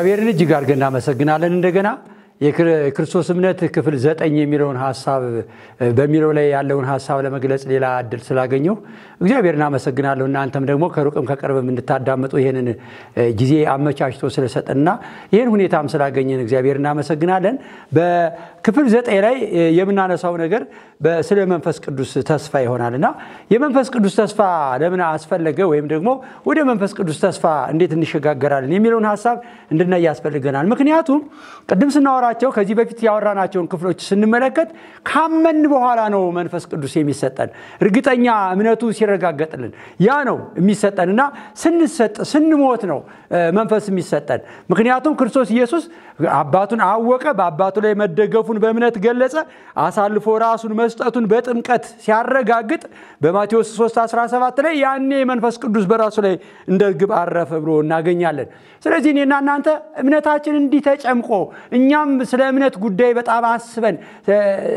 እግዚአብሔርን እጅግ አድርገን እናመሰግናለን። እንደገና የክርስቶስ እምነት ክፍል ዘጠኝ የሚለውን ሀሳብ በሚለው ላይ ያለውን ሀሳብ ለመግለጽ ሌላ እድል ስላገኘው እግዚአብሔር እናመሰግናለሁ። እናንተም ደግሞ ከሩቅም ከቅርብም እንድታዳምጡ ይህንን ጊዜ አመቻችቶ ስለሰጠንና ይህን ሁኔታም ስላገኘን እግዚአብሔር እናመሰግናለን። በክፍል ዘጠኝ ላይ የምናነሳው ነገር ስለ መንፈስ ቅዱስ ተስፋ ይሆናል። እና የመንፈስ ቅዱስ ተስፋ ለምን አስፈለገ? ወይም ደግሞ ወደ መንፈስ ቅዱስ ተስፋ እንዴት እንሸጋገራለን? የሚለውን ሀሳብ እንድናይ ያስፈልገናል። ምክንያቱም ቅድም ስናወራቸው ከዚህ በፊት ያወራናቸውን ክፍሎች ስንመለከት ካመን በኋላ ነው መንፈስ ቅዱስ የሚሰጠን። እርግጠኛ እምነቱ ሲረጋገጥልን ያ ነው የሚሰጠን። እና ስንሰጥ ስንሞት ነው መንፈስ የሚሰጠን። ምክንያቱም ክርስቶስ ኢየሱስ አባቱን አወቀ፣ በአባቱ ላይ መደገፉን በእምነት ገለጸ፣ አሳልፎ ራሱን መስጠቱን በጥምቀት ሲያረጋግጥ በማቴዎስ 3 17 ላይ ያኔ መንፈስ ቅዱስ በራሱ ላይ እንደ ርግብ አረፈ ብሎ እናገኛለን። ስለዚህ እኔና እናንተ እምነታችን እንዲህ ተጨምቆ እኛም ስለ እምነት ጉዳይ በጣም አስበን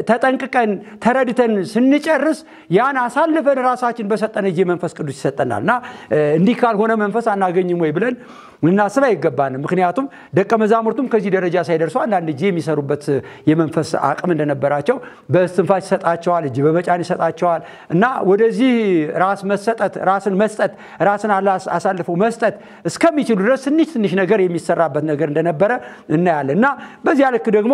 ተጠንቅቀን ተረድተን ስንጨርስ ያን አሳልፈን ራሳችን በሰጠን እጅ መንፈስ ቅዱስ ይሰጠናል እና እንዲህ ካልሆነ መንፈስ አናገኝም ወይ ብለን ልናስብ አይገባንም። ምክንያቱም ደቀ መዛሙርቱም ከዚህ ደረጃ ሳይደርሱ አንዳንድ እጅ የሚሰሩበት የመንፈስ አቅም እንደነበራቸው በስትንፋሽ ይሰጣቸዋል፣ እጅ በመጫን ይሰጣቸዋል እና ወደዚህ ራስ መሰጠት ራስን መስጠት ራስን አሳልፎ መስጠት እስከሚችሉ ድረስ ትንሽ ትንሽ ነገር የሚሰራበት ነገር እንደነበረ እናያለን እና በዚያ ልክ ደግሞ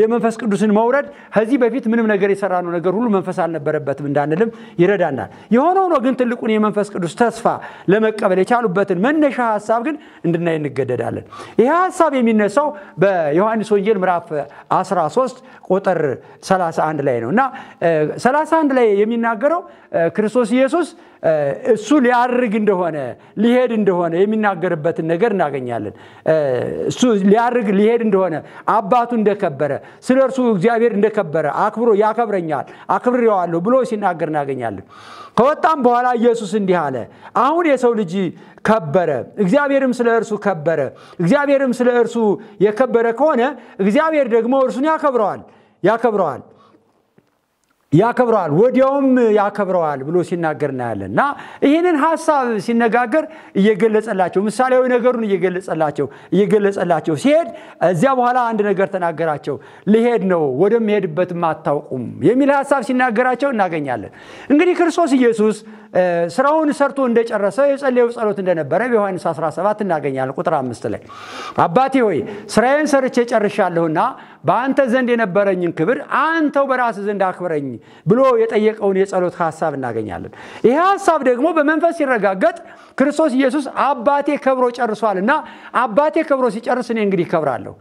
የመንፈስ ቅዱስን መውረድ ከዚህ በፊት ምንም ነገር የሰራነው ነገር ሁሉ መንፈስ አልነበረበትም እንዳንልም ይረዳናል። የሆነ ሆኖ ግን ትልቁን የመንፈስ ቅዱስ ተስፋ ለመቀበል የቻሉበትን መነሻ ሀሳብ ግን እንድናይ እንገደዳለን። ይህ ሀሳብ የሚነሳው በዮሐንስ ወንጌል ምዕራፍ 13 ቁጥር 31 ላይ ነው እና 31 ላይ የሚናገረው ክርስቶስ ኢየሱስ እሱ ሊያርግ እንደሆነ ሊሄድ እንደሆነ የሚናገርበትን ነገር እናገኛለን። እሱ ሊያርግ ሊሄድ እንደሆነ አባቱ እንደከበረ ስለ እርሱ እግዚአብሔር እንደከበረ አክብሮ ያከብረኛል አክብሬዋለሁ ብሎ ሲናገር እናገኛለን። ከወጣም በኋላ ኢየሱስ እንዲህ አለ፣ አሁን የሰው ልጅ ከበረ፣ እግዚአብሔርም ስለ እርሱ ከበረ። እግዚአብሔርም ስለ እርሱ የከበረ ከሆነ እግዚአብሔር ደግሞ እርሱን ያከብረዋል ያከብረዋል ያከብረዋል ወዲያውም ያከብረዋል ብሎ ሲናገር እናያለን እና ይህንን ሀሳብ ሲነጋገር እየገለጸላቸው ምሳሌያዊ ነገሩን እየገለጸላቸው እየገለጸላቸው ሲሄድ እዚያ በኋላ አንድ ነገር ተናገራቸው። ልሄድ ነው ወደምሄድበትም አታውቁም የሚል ሀሳብ ሲናገራቸው እናገኛለን። እንግዲህ ክርስቶስ ኢየሱስ ስራውን ሰርቶ እንደጨረሰ የጸለየው ጸሎት እንደነበረ በዮሐንስ 17 እናገኛለን። ቁጥር አምስት ላይ አባቴ ሆይ ስራዬን ሰርቼ ጨርሻለሁና በአንተ ዘንድ የነበረኝን ክብር አንተው በራስ ዘንድ አክብረኝ ብሎ የጠየቀውን የጸሎት ሀሳብ እናገኛለን። ይህ ሀሳብ ደግሞ በመንፈስ ሲረጋገጥ ክርስቶስ ኢየሱስ አባቴ ከብሮ ጨርሷል አባቴ ከብሮ ሲጨርስ እኔ እንግዲህ ከብራለሁ።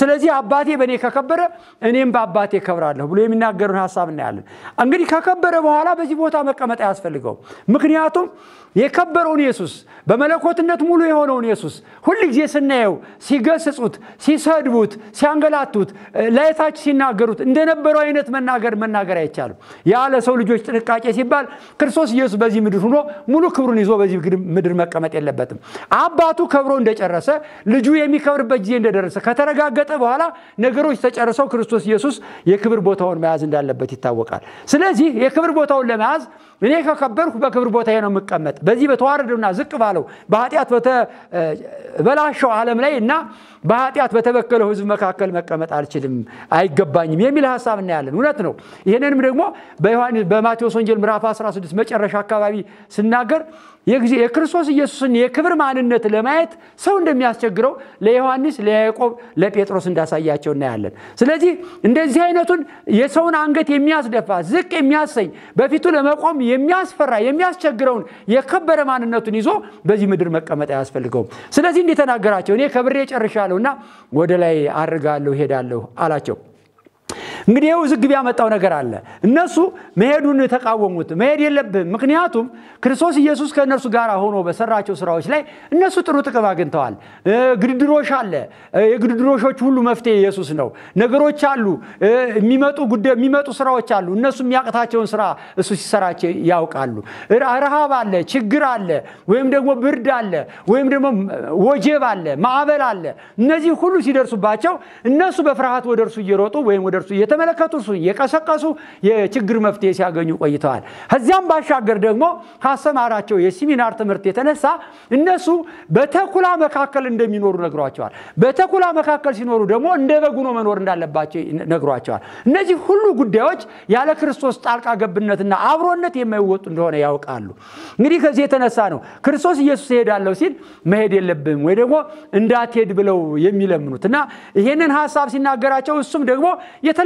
ስለዚህ አባቴ በእኔ ከከበረ እኔም በአባቴ ከብራለሁ ብሎ የሚናገሩን ሀሳብ እናያለን። እንግዲህ ከከበረ በኋላ በዚህ ቦታ መቀመጥ አያስፈልገው። ምክንያቱም የከበረውን ኢየሱስ በመለኮትነት ሙሉ የሆነውን ኢየሱስ ሁል ጊዜ ስናየው ሲገስጹት፣ ሲሰድቡት፣ ሲያንገላቱት፣ ለየታች ሲናገሩት እንደነበረው አይነት መናገር መናገር አይቻልም። ያለ ሰው ልጆች ጥንቃቄ ሲባል ክርስቶስ ኢየሱስ በዚህ ምድር ሆኖ ሙሉ ክብሩን ይዞ በዚህ ምድር መቀመጥ የለበትም። አባቱ ከብሮ እንደጨረሰ ልጁ የሚከብርበት ጊዜ እንደደረሰ ከተረጋገጠ በኋላ ነገሮች ተጨርሰው ክርስቶስ ኢየሱስ የክብር ቦታውን መያዝ እንዳለበት ይታወቃል። ስለዚህ የክብር ቦታውን ለመያዝ እኔ ከከበርኩ በክብር ቦታዬ ነው የምቀመጥ። በዚህ በተዋረደውና ዝቅ ባለው በኃጢአት በተበላሸው ዓለም ላይ እና በኃጢአት በተበከለው ሕዝብ መካከል መቀመጥ አልችልም፣ አይገባኝም የሚል ሀሳብ እናያለን። እውነት ነው። ይህንንም ደግሞ በማቴዎስ ወንጌል ምዕራፍ 16 መጨረሻ አካባቢ ስናገር የክርስቶስ ኢየሱስን የክብር ማንነት ለማየት ሰው እንደሚያስቸግረው ለዮሐንስ፣ ለያዕቆብ፣ ለጴጥሮስ እንዳሳያቸው እናያለን። ስለዚህ እንደዚህ አይነቱን የሰውን አንገት የሚያስደፋ ዝቅ የሚያሰኝ በፊቱ ለመቆም የሚያስፈራ የሚያስቸግረውን የከበረ ማንነቱን ይዞ በዚህ ምድር መቀመጥ አያስፈልገውም። ስለዚህ እንዲህ ተናገራቸው፣ እኔ ከብሬ ጨርሻለሁና ወደ ላይ አርጋለሁ ሄዳለሁ አላቸው። እንግዲህ ይህ ውዝግብ ያመጣው ነገር አለ። እነሱ መሄዱን ተቃወሙት። መሄድ የለብህም ምክንያቱም ክርስቶስ ኢየሱስ ከእነርሱ ጋር ሆኖ በሰራቸው ስራዎች ላይ እነሱ ጥሩ ጥቅም አግኝተዋል። ግድድሮሽ አለ። የግድድሮሾች ሁሉ መፍትሄ ኢየሱስ ነው። ነገሮች አሉ፣ የሚመጡ ስራዎች አሉ። እነሱ የሚያቅታቸውን ስራ እሱ ሲሰራቸው ያውቃሉ። ረሃብ አለ፣ ችግር አለ፣ ወይም ደግሞ ብርድ አለ፣ ወይም ደግሞ ወጀብ አለ፣ ማዕበል አለ። እነዚህ ሁሉ ሲደርሱባቸው እነሱ በፍርሃት ወደ እርሱ እየሮጡ ወይም ወደ እርሱ እየተመለከቱ እርሱ እየቀሰቀሱ የችግር መፍትሄ ሲያገኙ ቆይተዋል። ከዚያም ባሻገር ደግሞ ካስተማራቸው የሲሚናር ትምህርት የተነሳ እነሱ በተኩላ መካከል እንደሚኖሩ ነግሯቸዋል። በተኩላ መካከል ሲኖሩ ደግሞ እንደ በግ መኖር እንዳለባቸው ነግሯቸዋል። እነዚህ ሁሉ ጉዳዮች ያለ ክርስቶስ ጣልቃ ገብነትና አብሮነት የማይወጡ እንደሆነ ያውቃሉ። እንግዲህ ከዚህ የተነሳ ነው ክርስቶስ ኢየሱስ እሄዳለሁ ሲል መሄድ የለብም ወይ ደግሞ እንዳትሄድ ብለው የሚለምኑት እና ይህንን ሀሳብ ሲናገራቸው እሱም ደግሞ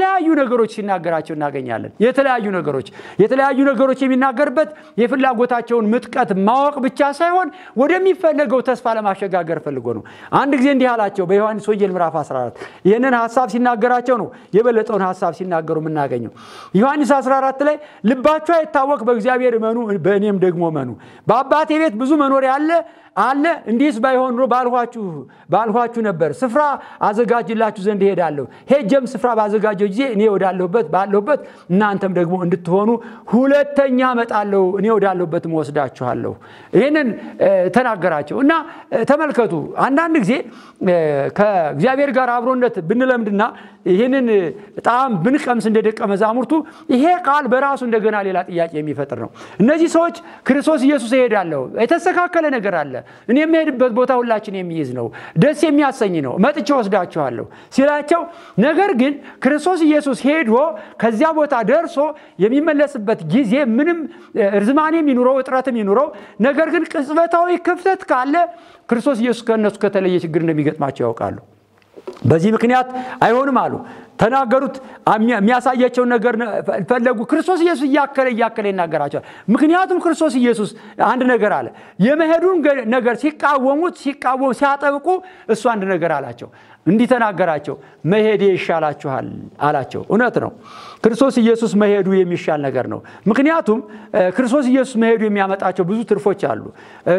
የተለያዩ ነገሮች ሲናገራቸው እናገኛለን። የተለያዩ ነገሮች የተለያዩ ነገሮች የሚናገርበት የፍላጎታቸውን ምጥቀት ማወቅ ብቻ ሳይሆን ወደሚፈለገው ተስፋ ለማሸጋገር ፈልጎ ነው። አንድ ጊዜ እንዲህ አላቸው በዮሐንስ ወንጌል ምዕራፍ 14 ይህንን ሀሳብ ሲናገራቸው ነው የበለጠውን ሀሳብ ሲናገሩ የምናገኘው። ዮሐንስ 14 ላይ ልባችሁ አይታወክ፣ በእግዚአብሔር እመኑ፣ በእኔም ደግሞ እመኑ። በአባቴ ቤት ብዙ መኖሪያ አለ አለ እንዲህስ ባይሆን ኖሮ ባልኋችሁ ነበር። ስፍራ አዘጋጅላችሁ ዘንድ እሄዳለሁ። ሄጀም ስፍራ ባዘጋጀው ጊዜ እኔ ወዳለሁበት ባለሁበት እናንተም ደግሞ እንድትሆኑ ሁለተኛ እመጣለሁ፣ እኔ ወዳለሁበትም ወስዳችኋለሁ። ይህንን ተናገራቸው እና ተመልከቱ። አንዳንድ ጊዜ ከእግዚአብሔር ጋር አብሮነት ብንለምድና ይህንን ጣም ብንቀምስ እንደ ደቀ መዛሙርቱ ይሄ ቃል በራሱ እንደገና ሌላ ጥያቄ የሚፈጥር ነው። እነዚህ ሰዎች ክርስቶስ ኢየሱስ እሄዳለሁ፣ የተስተካከለ ነገር አለ እኔ የምሄድበት ቦታ ሁላችን የሚይዝ ነው፣ ደስ የሚያሰኝ ነው፣ መጥቼ ወስዳችኋለሁ ሲላቸው፣ ነገር ግን ክርስቶስ ኢየሱስ ሄዶ ከዚያ ቦታ ደርሶ የሚመለስበት ጊዜ ምንም እርዝማኔ የሚኑረው እጥረትም ይኑረው፣ ነገር ግን ቅጽበታዊ ክፍተት ካለ ክርስቶስ ኢየሱስ ከእነሱ ከተለየ ችግር እንደሚገጥማቸው ያውቃሉ። በዚህ ምክንያት አይሆንም አሉ። ተናገሩት። የሚያሳያቸውን ነገር ፈለጉ። ክርስቶስ ኢየሱስ እያከለ እያከለ ይናገራቸዋል። ምክንያቱም ክርስቶስ ኢየሱስ አንድ ነገር አለ። የመሄዱን ነገር ሲቃወሙት ሲቃወሙ ሲያጠብቁ እሱ አንድ ነገር አላቸው። እንዲህ ተናገራቸው። መሄዴ ይሻላችኋል አላቸው። እውነት ነው። ክርስቶስ ኢየሱስ መሄዱ የሚሻል ነገር ነው። ምክንያቱም ክርስቶስ ኢየሱስ መሄዱ የሚያመጣቸው ብዙ ትርፎች አሉ።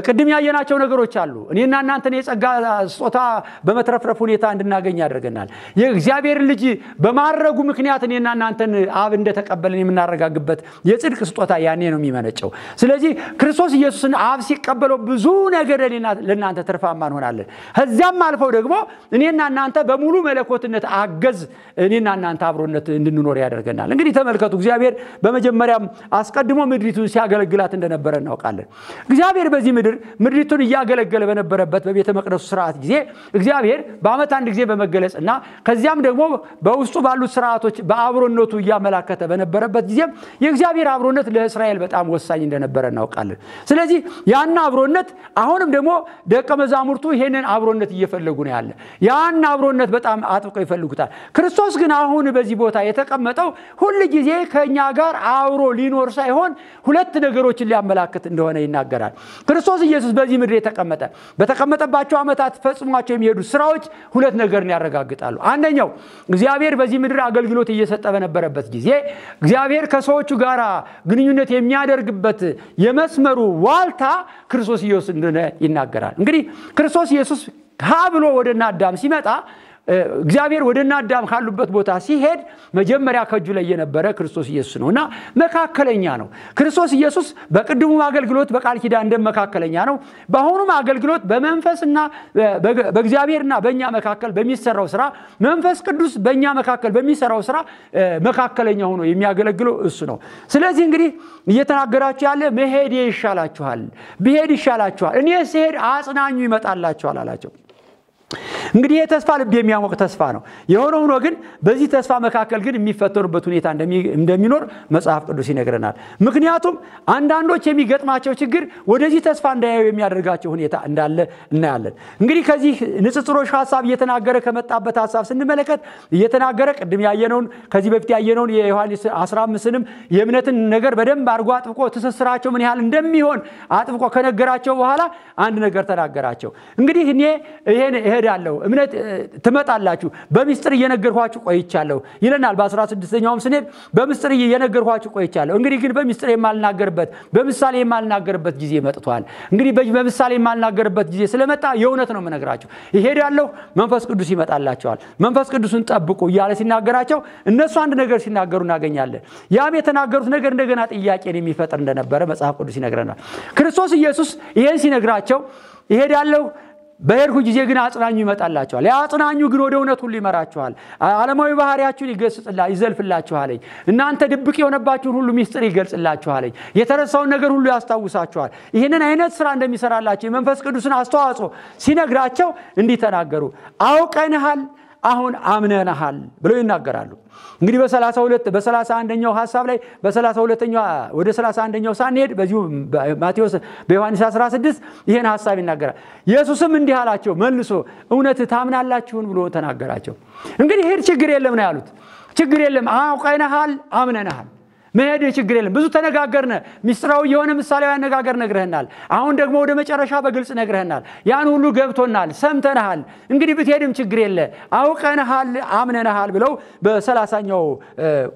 ቅድም ያየናቸው ነገሮች አሉ። እኔና እናንተን የጸጋ ስጦታ በመትረፍረፍ ሁኔታ እንድናገኝ ያደርገናል። የእግዚአብሔርን ልጅ በማድረጉ ምክንያት እኔና እናንተን አብ እንደተቀበልን የምናረጋግበት የጽድቅ ስጦታ ያኔ ነው የሚመነጨው። ስለዚህ ክርስቶስ ኢየሱስን አብ ሲቀበለው ብዙ ነገር ለእናንተ ትርፋማ እንሆናለን። ከዚያም አልፈው ደግሞ እኔና እናንተ በሙሉ መለኮትነት አገዝ እኔና እናንተ አብሮነት እንድንኖር ያደርገናል። እንግዲህ ተመልከቱ፣ እግዚአብሔር በመጀመሪያም አስቀድሞ ምድሪቱን ሲያገለግላት እንደነበረ እናውቃለን። እግዚአብሔር በዚህ ምድር ምድሪቱን እያገለገለ በነበረበት በቤተ መቅደሱ ስርዓት ጊዜ እግዚአብሔር በዓመት አንድ ጊዜ በመገለጽ እና ከዚያም ደግሞ በውስጡ ባሉት ስርዓቶች በአብሮነቱ እያመላከተ በነበረበት ጊዜ የእግዚአብሔር አብሮነት ለእስራኤል በጣም ወሳኝ እንደነበረ እናውቃለን። ስለዚህ ያን አብሮነት አሁንም ደግሞ ደቀ መዛሙርቱ ይሄንን አብሮነት እየፈለጉ ነው ያለ ያን አብሮነት በጣም አጥብቀው ይፈልጉታል። ክርስቶስ ግን አሁን በዚህ ቦታ የተቀመጠው ሁል ጊዜ ከእኛ ጋር አብሮ ሊኖር ሳይሆን ሁለት ነገሮችን ሊያመላክት እንደሆነ ይናገራል። ክርስቶስ ኢየሱስ በዚህ ምድር የተቀመጠ በተቀመጠባቸው ዓመታት ፈጽሟቸው የሚሄዱ ስራዎች ሁለት ነገርን ያረጋግጣሉ። አንደኛው እግዚአብሔር በዚህ ምድር አገልግሎት እየሰጠ በነበረበት ጊዜ እግዚአብሔር ከሰዎቹ ጋር ግንኙነት የሚያደርግበት የመስመሩ ዋልታ ክርስቶስ ኢየሱስ እንደሆነ ይናገራል። እንግዲህ ክርስቶስ ኢየሱስ ሀ ብሎ ወደ እነ አዳም ሲመጣ እግዚአብሔር ወደ አዳም ካሉበት ቦታ ሲሄድ መጀመሪያ ከእጁ ላይ የነበረ ክርስቶስ ኢየሱስ ነው እና መካከለኛ ነው። ክርስቶስ ኢየሱስ በቅድሙም አገልግሎት በቃል ኪዳን እንደ መካከለኛ ነው። በአሁኑም አገልግሎት በመንፈስና በእግዚአብሔርና በእኛ መካከል በሚሰራው ስራ መንፈስ ቅዱስ በእኛ መካከል በሚሰራው ስራ መካከለኛ ሆኖ የሚያገለግለው እሱ ነው። ስለዚህ እንግዲህ እየተናገራችሁ ያለ መሄድ ይሻላችኋል፣ ብሄድ ይሻላችኋል፣ እኔ ስሄድ አጽናኙ ይመጣላችኋል አላቸው። እንግዲህ ይህ ተስፋ ልብ የሚያሞቅ ተስፋ ነው። የሆነ ሆኖ ግን በዚህ ተስፋ መካከል ግን የሚፈተኑበት ሁኔታ እንደሚኖር መጽሐፍ ቅዱስ ይነግረናል። ምክንያቱም አንዳንዶች የሚገጥማቸው ችግር ወደዚህ ተስፋ እንዳያዩ የሚያደርጋቸው ሁኔታ እንዳለ እናያለን። እንግዲህ ከዚህ ንጽጽሮች ሀሳብ እየተናገረ ከመጣበት ሀሳብ ስንመለከት እየተናገረ ቅድም ያየነውን ከዚህ በፊት ያየነውን የዮሐንስ 15ንም የእምነትን ነገር በደንብ አድርጎ አጥብቆ ትስስራቸው ምን ያህል እንደሚሆን አጥብቆ ከነገራቸው በኋላ አንድ ነገር ተናገራቸው። እንግዲህ እኔ እሄዳለሁ እምነት ትመጣላችሁ በምስጢር እየነገርኳችሁ ቆይቻለሁ ይለናል። በ16ኛውም ስንሄድ በምስጢር እየነገርኳችሁ ቆይቻለሁ። እንግዲህ ግን በምስጢር የማልናገርበት በምሳሌ የማልናገርበት ጊዜ መጥቷል። እንግዲህ በምሳሌ የማልናገርበት ጊዜ ስለመጣ የእውነት ነው የምነግራችሁ። ይሄዳለሁ፣ መንፈስ ቅዱስ ይመጣላቸዋል። መንፈስ ቅዱስን ጠብቁ እያለ ሲናገራቸው እነሱ አንድ ነገር ሲናገሩ እናገኛለን። ያም የተናገሩት ነገር እንደገና ጥያቄን የሚፈጥር እንደነበረ መጽሐፍ ቅዱስ ይነግረናል። ክርስቶስ ኢየሱስ ይሄን ሲነግራቸው ይሄዳለሁ በሄድኩ ጊዜ ግን አጽናኙ ይመጣላችኋል። ያ አጽናኙ ግን ወደ እውነት ሁሉ ይመራችኋል፣ ዓለማዊ ባህሪያችሁን ይዘልፍላችኋለኝ፣ እናንተ ድብቅ የሆነባችሁን ሁሉ ሚስጥር ይገልጽላችኋለኝ፣ የተረሳውን ነገር ሁሉ ያስታውሳችኋል። ይህንን አይነት ስራ እንደሚሰራላቸው የመንፈስ ቅዱስን አስተዋጽኦ ሲነግራቸው እንዲህ ተናገሩ። አውቀንሃል አሁን አምነንሃል ብለው ይናገራሉ። እንግዲህ በሰላሳ ሁለት በሰላሳ አንደኛው ሀሳብ ላይ በሰላሳ ሁለተኛው ወደ ሰላሳ አንደኛው ሳንሄድ በዚሁ ማቴዎስ በዮሐንስ 16 ይህን ሀሳብ ይናገራል። ኢየሱስም እንዲህ አላቸው መልሶ እውነት ታምናላችሁን ብሎ ተናገራቸው። እንግዲህ ሄድ ችግር የለም ነው ያሉት። ችግር የለም አውቀንሃል፣ አምነንሃል መሄድ ችግር የለም። ብዙ ተነጋገርነ። ሚስጥራዊ የሆነ ምሳሌያዊ አነጋገር ነግረህናል። አሁን ደግሞ ወደ መጨረሻ በግልጽ ነግረህናል። ያን ሁሉ ገብቶናል፣ ሰምተንሃል። እንግዲህ ብትሄድም ችግር የለ አውቀንሃል፣ አምነንሃል ብለው በሰላሳኛው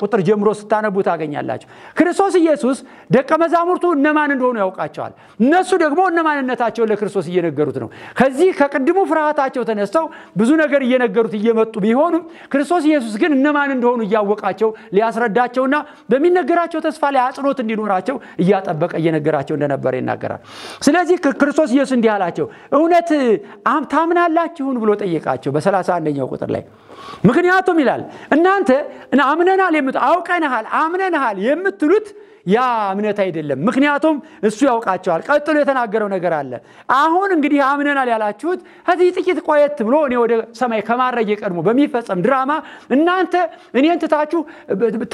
ቁጥር ጀምሮ ስታነቡ ታገኛላችሁ። ክርስቶስ ኢየሱስ ደቀ መዛሙርቱ እነማን እንደሆኑ ያውቃቸዋል። እነሱ ደግሞ እነማንነታቸውን ለክርስቶስ እየነገሩት ነው። ከዚህ ከቅድሙ ፍርሃታቸው ተነስተው ብዙ ነገር እየነገሩት እየመጡ ቢሆኑም ክርስቶስ ኢየሱስ ግን እነማን እንደሆኑ እያወቃቸው ሊያስረዳቸውና በሚነ ነገራቸው ተስፋ ላይ አጽንኦት እንዲኖራቸው እያጠበቀ እየነገራቸው እንደነበረ ይናገራል። ስለዚህ ክርስቶስ ኢየሱስ እንዲህ አላቸው፣ እውነት ታምናላችሁን ብሎ ጠየቃቸው በሰላሳ አንደኛው ቁጥር ላይ ምክንያቱም ይላል እናንተ አምነናል አውቀንሃል አምነንሃል የምትሉት ያ እምነት አይደለም። ምክንያቱም እሱ ያውቃቸዋል። ቀጥሎ የተናገረው ነገር አለ። አሁን እንግዲህ አምነናል ያላችሁት ከዚህ ጥቂት ቆየት ብሎ እኔ ወደ ሰማይ ከማድረግ ቀድሞ በሚፈጸም ድራማ እናንተ እኔን ትታችሁ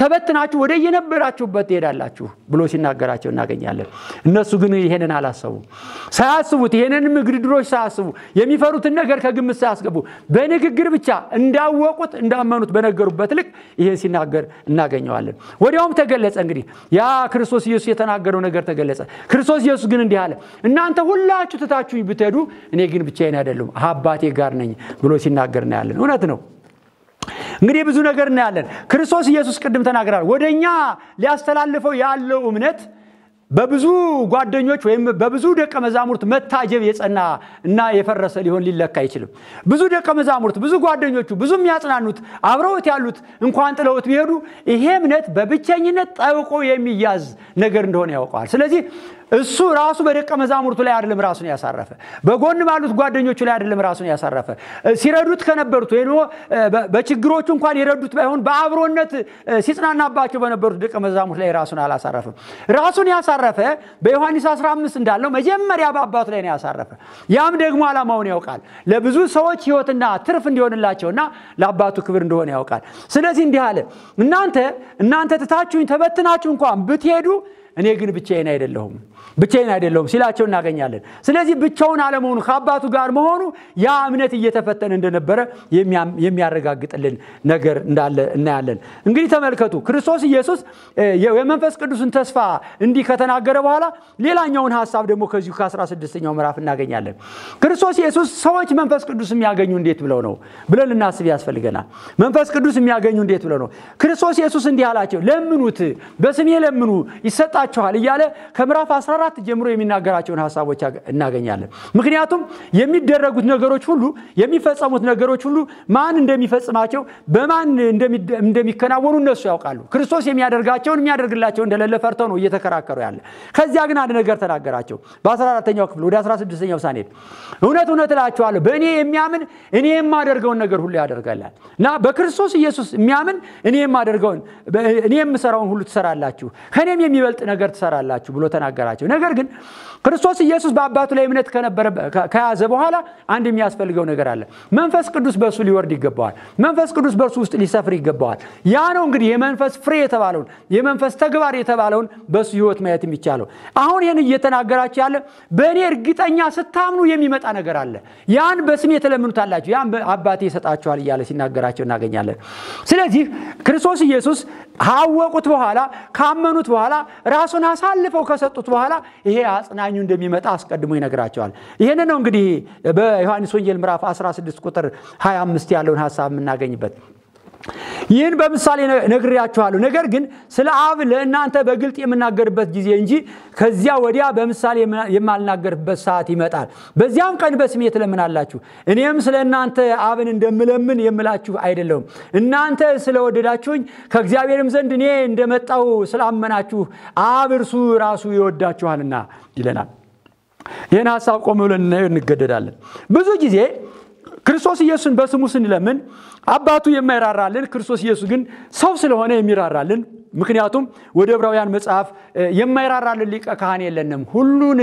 ተበትናችሁ ወደ የነበራችሁበት ትሄዳላችሁ ብሎ ሲናገራቸው እናገኛለን። እነሱ ግን ይሄንን አላሰቡም። ሳያስቡት ይሄንንም ግድድሮች ሳያስቡ የሚፈሩትን ነገር ከግምት ሳያስገቡ በንግግር ብቻ እንዳወቁት እንዳመኑት በነገሩበት ልክ ይሄን ሲናገር እናገኘዋለን። ወዲያውም ተገለጸ እንግዲህ ያ ክርስቶስ ኢየሱስ የተናገረው ነገር ተገለጸ። ክርስቶስ ኢየሱስ ግን እንዲህ አለ፣ እናንተ ሁላችሁ ትታችሁኝ ብትሄዱ እኔ ግን ብቻዬን አይደለም አባቴ ጋር ነኝ ብሎ ሲናገር እናያለን። እውነት ነው። እንግዲህ ብዙ ነገር እናያለን። ክርስቶስ ኢየሱስ ቅድም ተናግራል። ወደ እኛ ሊያስተላልፈው ያለው እምነት በብዙ ጓደኞች ወይም በብዙ ደቀ መዛሙርት መታጀብ የጸና እና የፈረሰ ሊሆን ሊለካ አይችልም። ብዙ ደቀ መዛሙርት፣ ብዙ ጓደኞቹ፣ ብዙ የሚያጽናኑት አብረውት ያሉት እንኳን ጥለውት ቢሄዱ ይሄ እምነት በብቸኝነት ጠብቆ የሚያዝ ነገር እንደሆነ ያውቀዋል። ስለዚህ እሱ ራሱ በደቀ መዛሙርቱ ላይ አይደለም ራሱን ያሳረፈ፣ በጎን ባሉት ጓደኞቹ ላይ አይደለም ራሱን ያሳረፈ። ሲረዱት ከነበሩት ወይ በችግሮቹ እንኳን የረዱት ባይሆን በአብሮነት ሲጽናናባቸው በነበሩት ደቀ መዛሙርት ላይ ራሱን አላሳረፍም። ራሱን ያሳረፈ በዮሐንስ 15 እንዳለው መጀመሪያ በአባቱ ላይ ነው ያሳረፈ። ያም ደግሞ ዓላማውን ያውቃል። ለብዙ ሰዎች ሕይወትና ትርፍ እንዲሆንላቸውና ለአባቱ ክብር እንደሆነ ያውቃል። ስለዚህ እንዲህ አለ፣ እናንተ እናንተ ትታችሁኝ ተበትናችሁ እንኳን ብትሄዱ እኔ ግን ብቻዬን አይደለሁም ብቻዬን አይደለሁም ሲላቸው እናገኛለን። ስለዚህ ብቻውን አለመሆኑ ከአባቱ ጋር መሆኑ ያ እምነት እየተፈተነ እንደነበረ የሚያረጋግጥልን ነገር እንዳለ እናያለን። እንግዲህ ተመልከቱ፣ ክርስቶስ ኢየሱስ የመንፈስ ቅዱስን ተስፋ እንዲህ ከተናገረ በኋላ ሌላኛውን ሀሳብ ደግሞ ከዚሁ ከ16ኛው ምዕራፍ እናገኛለን። ክርስቶስ ኢየሱስ ሰዎች መንፈስ ቅዱስ የሚያገኙ እንዴት ብለው ነው ብለን ልናስብ ያስፈልገናል። መንፈስ ቅዱስ የሚያገኙ እንዴት ብለው ነው? ክርስቶስ ኢየሱስ እንዲህ አላቸው፣ ለምኑት፣ በስሜ ለምኑ ይሰጣችኋል እያለ ከምዕራፍ 14 ጀምሮ የሚናገራቸውን ሀሳቦች እናገኛለን። ምክንያቱም የሚደረጉት ነገሮች ሁሉ የሚፈጸሙት ነገሮች ሁሉ ማን እንደሚፈጽማቸው በማን እንደሚከናወኑ እነሱ ያውቃሉ። ክርስቶስ የሚያደርጋቸውን የሚያደርግላቸው እንደሌለ ፈርተው ነው እየተከራከሩ ያለ። ከዚያ ግን አንድ ነገር ተናገራቸው። በ14ተኛው ክፍል ወደ 16ኛው ሳንሄድ እውነት እውነት እላችኋለሁ በእኔ የሚያምን እኔ የማደርገውን ነገር ሁሉ ያደርጋላል እና በክርስቶስ ኢየሱስ የሚያምን እኔ የማደርገውን እኔ የምሰራውን ሁሉ ትሰራላችሁ ከእኔም የሚበልጥ ነገር ትሰራላችሁ ብሎ ተናገራቸው። ነገር ግን ክርስቶስ ኢየሱስ በአባቱ ላይ እምነት ከያዘ በኋላ አንድ የሚያስፈልገው ነገር አለ። መንፈስ ቅዱስ በእሱ ሊወርድ ይገባዋል። መንፈስ ቅዱስ በእርሱ ውስጥ ሊሰፍር ይገባዋል። ያ ነው እንግዲህ የመንፈስ ፍሬ የተባለውን የመንፈስ ተግባር የተባለውን በእሱ ህይወት ማየት የሚቻለው። አሁን ይህን እየተናገራችሁ ያለ በእኔ እርግጠኛ ስታምኑ የሚመጣ ነገር አለ። ያን በስሜ የተለምኑታላችሁ፣ ያን አባቴ ይሰጣችኋል እያለ ሲናገራቸው እናገኛለን። ስለዚህ ክርስቶስ ኢየሱስ ካወቁት በኋላ ካመኑት በኋላ ራሱን አሳልፈው ከሰጡት በኋላ ይሄ አጽናኙ እንደሚመጣ አስቀድሞ ይነግራቸዋል። ይህን ነው እንግዲህ በዮሐንስ ወንጌል ምዕራፍ 16 ቁጥር 25 ያለውን ሀሳብ የምናገኝበት። ይህን በምሳሌ ነግሬያችኋለሁ። ነገር ግን ስለ አብ ለእናንተ በግልጥ የምናገርበት ጊዜ እንጂ ከዚያ ወዲያ በምሳሌ የማልናገርበት ሰዓት ይመጣል። በዚያም ቀን በስሜ ትለምናላችሁ። እኔም ስለ እናንተ አብን እንደምለምን የምላችሁ አይደለሁም። እናንተ ስለወደዳችሁኝ ከእግዚአብሔርም ዘንድ እኔ እንደመጣሁ ስላመናችሁ አብ እርሱ ራሱ ይወዳችኋልና ይለናል። ይህን ሀሳብ ቆም ብለን እናየው እንገደዳለን። ብዙ ጊዜ ክርስቶስ ኢየሱስን በስሙ ስንለምን አባቱ የማይራራልን ክርስቶስ ኢየሱስ ግን ሰው ስለሆነ የሚራራልን ምክንያቱም ወደ ዕብራውያን መጽሐፍ የማይራራልን ሊቀ ካህን የለንም፣ ሁሉን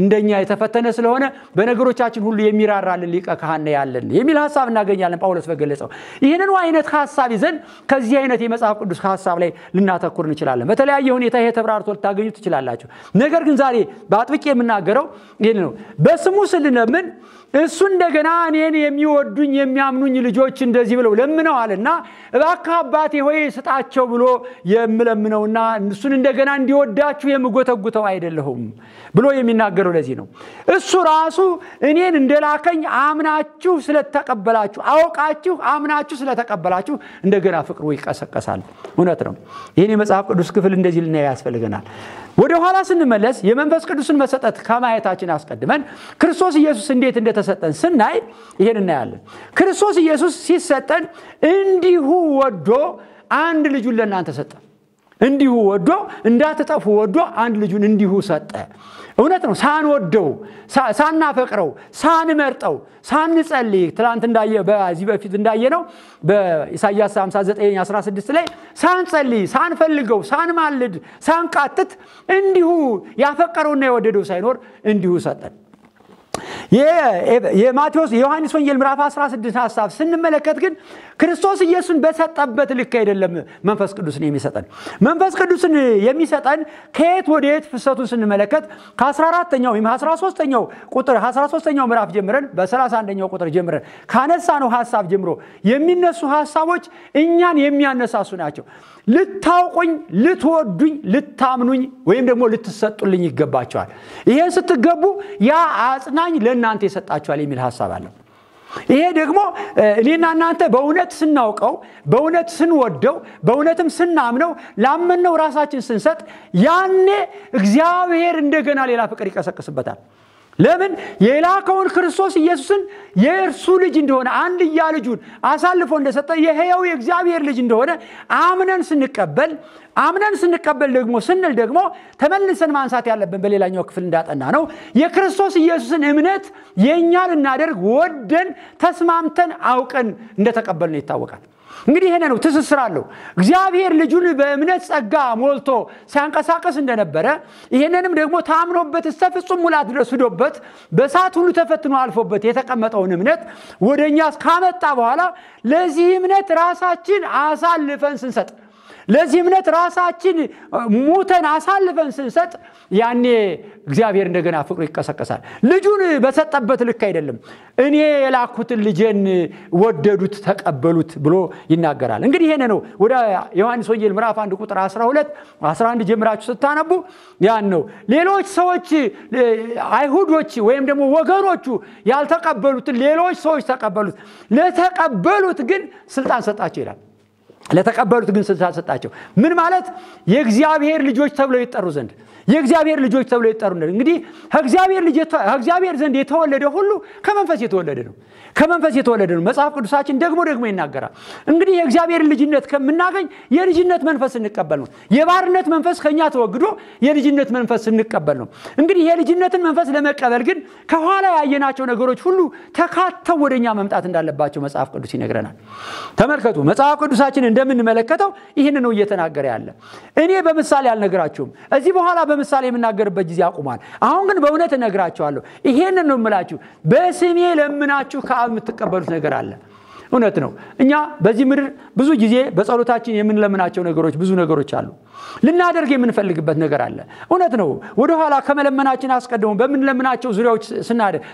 እንደኛ የተፈተነ ስለሆነ በነገሮቻችን ሁሉ የሚራራልን ሊቀ ካህን ያለን የሚል ሀሳብ እናገኛለን ጳውሎስ በገለጸው። ይህንኑ አይነት ሀሳብ ይዘን ከዚህ አይነት የመጽሐፍ ቅዱስ ሀሳብ ላይ ልናተኩር እንችላለን። በተለያየ ሁኔታ ይሄ ተብራርቶ ልታገኙ ትችላላችሁ። ነገር ግን ዛሬ በአጥብቄ የምናገረው ይህን ነው። በስሙ ስንለምን እሱ እንደገና እኔን የሚወዱኝ የሚያምኑኝ ልጆች እንደዚህ ብለው ለምነዋልና እባክህ አባቴ ሆይ ስጣቸው ብሎ የምለምነውና እሱን እንደገና እንዲወዳችሁ የምጎተጉተው አይደለሁም ብሎ የሚናገረው ለዚህ ነው። እሱ ራሱ እኔን እንደላከኝ አምናችሁ ስለተቀበላችሁ አውቃችሁ አምናችሁ ስለተቀበላችሁ እንደገና ፍቅሩ ይቀሰቀሳል። እውነት ነው። ይህን የመጽሐፍ ቅዱስ ክፍል እንደዚህ ልናየው ያስፈልገናል። ወደ ኋላ ስንመለስ የመንፈስ ቅዱስን መሰጠት ከማየታችን አስቀድመን ክርስቶስ ኢየሱስ እንዴት እንደተሰጠን ስናይ ይሄን እናያለን። ክርስቶስ ኢየሱስ ሲሰጠን እንዲሁ ወዶ አንድ ልጁን ለእናንተ ሰጠ። እንዲሁ ወዶ እንዳትጠፉ ወዶ አንድ ልጁን እንዲሁ ሰጠ። እውነት ነው። ሳንወደው፣ ሳናፈቅረው፣ ሳንመርጠው፣ ሳንጸልይ ትላንት እንዳየ በዚህ በፊት እንዳየ ነው በኢሳይያስ 59 16 ላይ ሳንጸልይ፣ ሳንፈልገው፣ ሳንማልድ፣ ሳንቃትት እንዲሁ ያፈቀረውና የወደደው ሳይኖር እንዲሁ ሰጠን። የማቴዎስ የዮሐንስ ወንጌል ምዕራፍ 16 ሀሳብ ስንመለከት ግን ክርስቶስ ኢየሱስን በሰጠበት ልክ አይደለም መንፈስ ቅዱስን የሚሰጠን። መንፈስ ቅዱስን የሚሰጠን ከየት ወደ የት ፍሰቱን ስንመለከት ከ14ተኛው ወይም 13ተኛው ቁጥር 13ተኛው ምዕራፍ ጀምረን በ31ኛው ቁጥር ጀምረን ካነሳነው ሀሳብ ጀምሮ የሚነሱ ሀሳቦች እኛን የሚያነሳሱ ናቸው። ልታውቁኝ፣ ልትወዱኝ፣ ልታምኑኝ ወይም ደግሞ ልትሰጡልኝ ይገባቸዋል። ይሄን ስትገቡ ያ አጽናኝ ለእናንተ ይሰጣችኋል የሚል ሀሳብ አለው። ይሄ ደግሞ እኔና እናንተ በእውነት ስናውቀው በእውነት ስንወደው በእውነትም ስናምነው ላመንነው ራሳችን ስንሰጥ ያኔ እግዚአብሔር እንደገና ሌላ ፍቅር ይቀሰቅስበታል። ለምን የላከውን ክርስቶስ ኢየሱስን የእርሱ ልጅ እንደሆነ አንድያ ልጁን አሳልፎ እንደሰጠ የሕያው የእግዚአብሔር ልጅ እንደሆነ አምነን ስንቀበል አምነን ስንቀበል ደግሞ ስንል ደግሞ ተመልሰን ማንሳት ያለብን በሌላኛው ክፍል እንዳጠና ነው የክርስቶስ ኢየሱስን እምነት የእኛ ልናደርግ ወደን ተስማምተን አውቀን እንደተቀበልን ይታወቃል። እንግዲህ ይሄ ነው ትስስር አለው። እግዚአብሔር ልጁን በእምነት ጸጋ ሞልቶ ሲያንቀሳቀስ እንደነበረ ይሄንንም ደግሞ ታምኖበት እስከ ፍጹም ሙላት ድረስ ሂዶበት በእሳት ሁሉ ተፈትኖ አልፎበት የተቀመጠውን እምነት ወደ እኛ ካመጣ በኋላ ለዚህ እምነት ራሳችን አሳልፈን ስንሰጥ ለዚህ እምነት ራሳችን ሙተን አሳልፈን ስንሰጥ ያኔ እግዚአብሔር እንደገና ፍቅሩ ይቀሰቀሳል። ልጁን በሰጠበት ልክ አይደለም። እኔ የላኩትን ልጄን ወደዱት፣ ተቀበሉት ብሎ ይናገራል። እንግዲህ ይሄን ነው ወደ ዮሐንስ ወንጌል ምዕራፍ 1 ቁጥር 12 11 ጀምራችሁ ስታነቡ ያን ነው ሌሎች ሰዎች አይሁዶች ወይም ደግሞ ወገኖቹ ያልተቀበሉትን ሌሎች ሰዎች ተቀበሉት፣ ለተቀበሉት ግን ስልጣን ሰጣቸው ይላል። ለተቀበሉት ግን ስልጣን ሰጣቸው። ምን ማለት የእግዚአብሔር ልጆች ተብለው ይጠሩ ዘንድ የእግዚአብሔር ልጆች ተብለው ይጠሩ ዘንድ እንግዲህ ከእግዚአብሔር ዘንድ የተወለደ ሁሉ ከመንፈስ የተወለደ ነው። ከመንፈስ የተወለደ ነው። መጽሐፍ ቅዱሳችን ደግሞ ደግሞ ይናገራል። እንግዲህ የእግዚአብሔር ልጅነት ከምናገኝ የልጅነት መንፈስ እንቀበል ነው። የባርነት መንፈስ ከኛ ተወግዶ የልጅነት መንፈስ እንቀበል ነው። እንግዲህ የልጅነትን መንፈስ ለመቀበል ግን ከኋላ ያየናቸው ነገሮች ሁሉ ተካተው ወደኛ መምጣት እንዳለባቸው መጽሐፍ ቅዱስ ይነግረናል። ተመልከቱ መጽሐፍ ቅዱሳችን እንደምንመለከተው ይህን ነው እየተናገረ ያለ። እኔ በምሳሌ አልነግራችሁም። እዚህ በኋላ በምሳሌ የምናገርበት ጊዜ አቁሟል። አሁን ግን በእውነት እነግራችኋለሁ። ይሄንን ነው የምላችሁ። በስሜ ለምናችሁ ከአብ የምትቀበሉት ነገር አለ። እውነት ነው። እኛ በዚህ ምድር ብዙ ጊዜ በጸሎታችን የምንለምናቸው ነገሮች ብዙ ነገሮች አሉ። ልናደርግ የምንፈልግበት ነገር አለ። እውነት ነው። ወደኋላ ከመለመናችን አስቀድሞ በምንለምናቸው ዙሪያዎች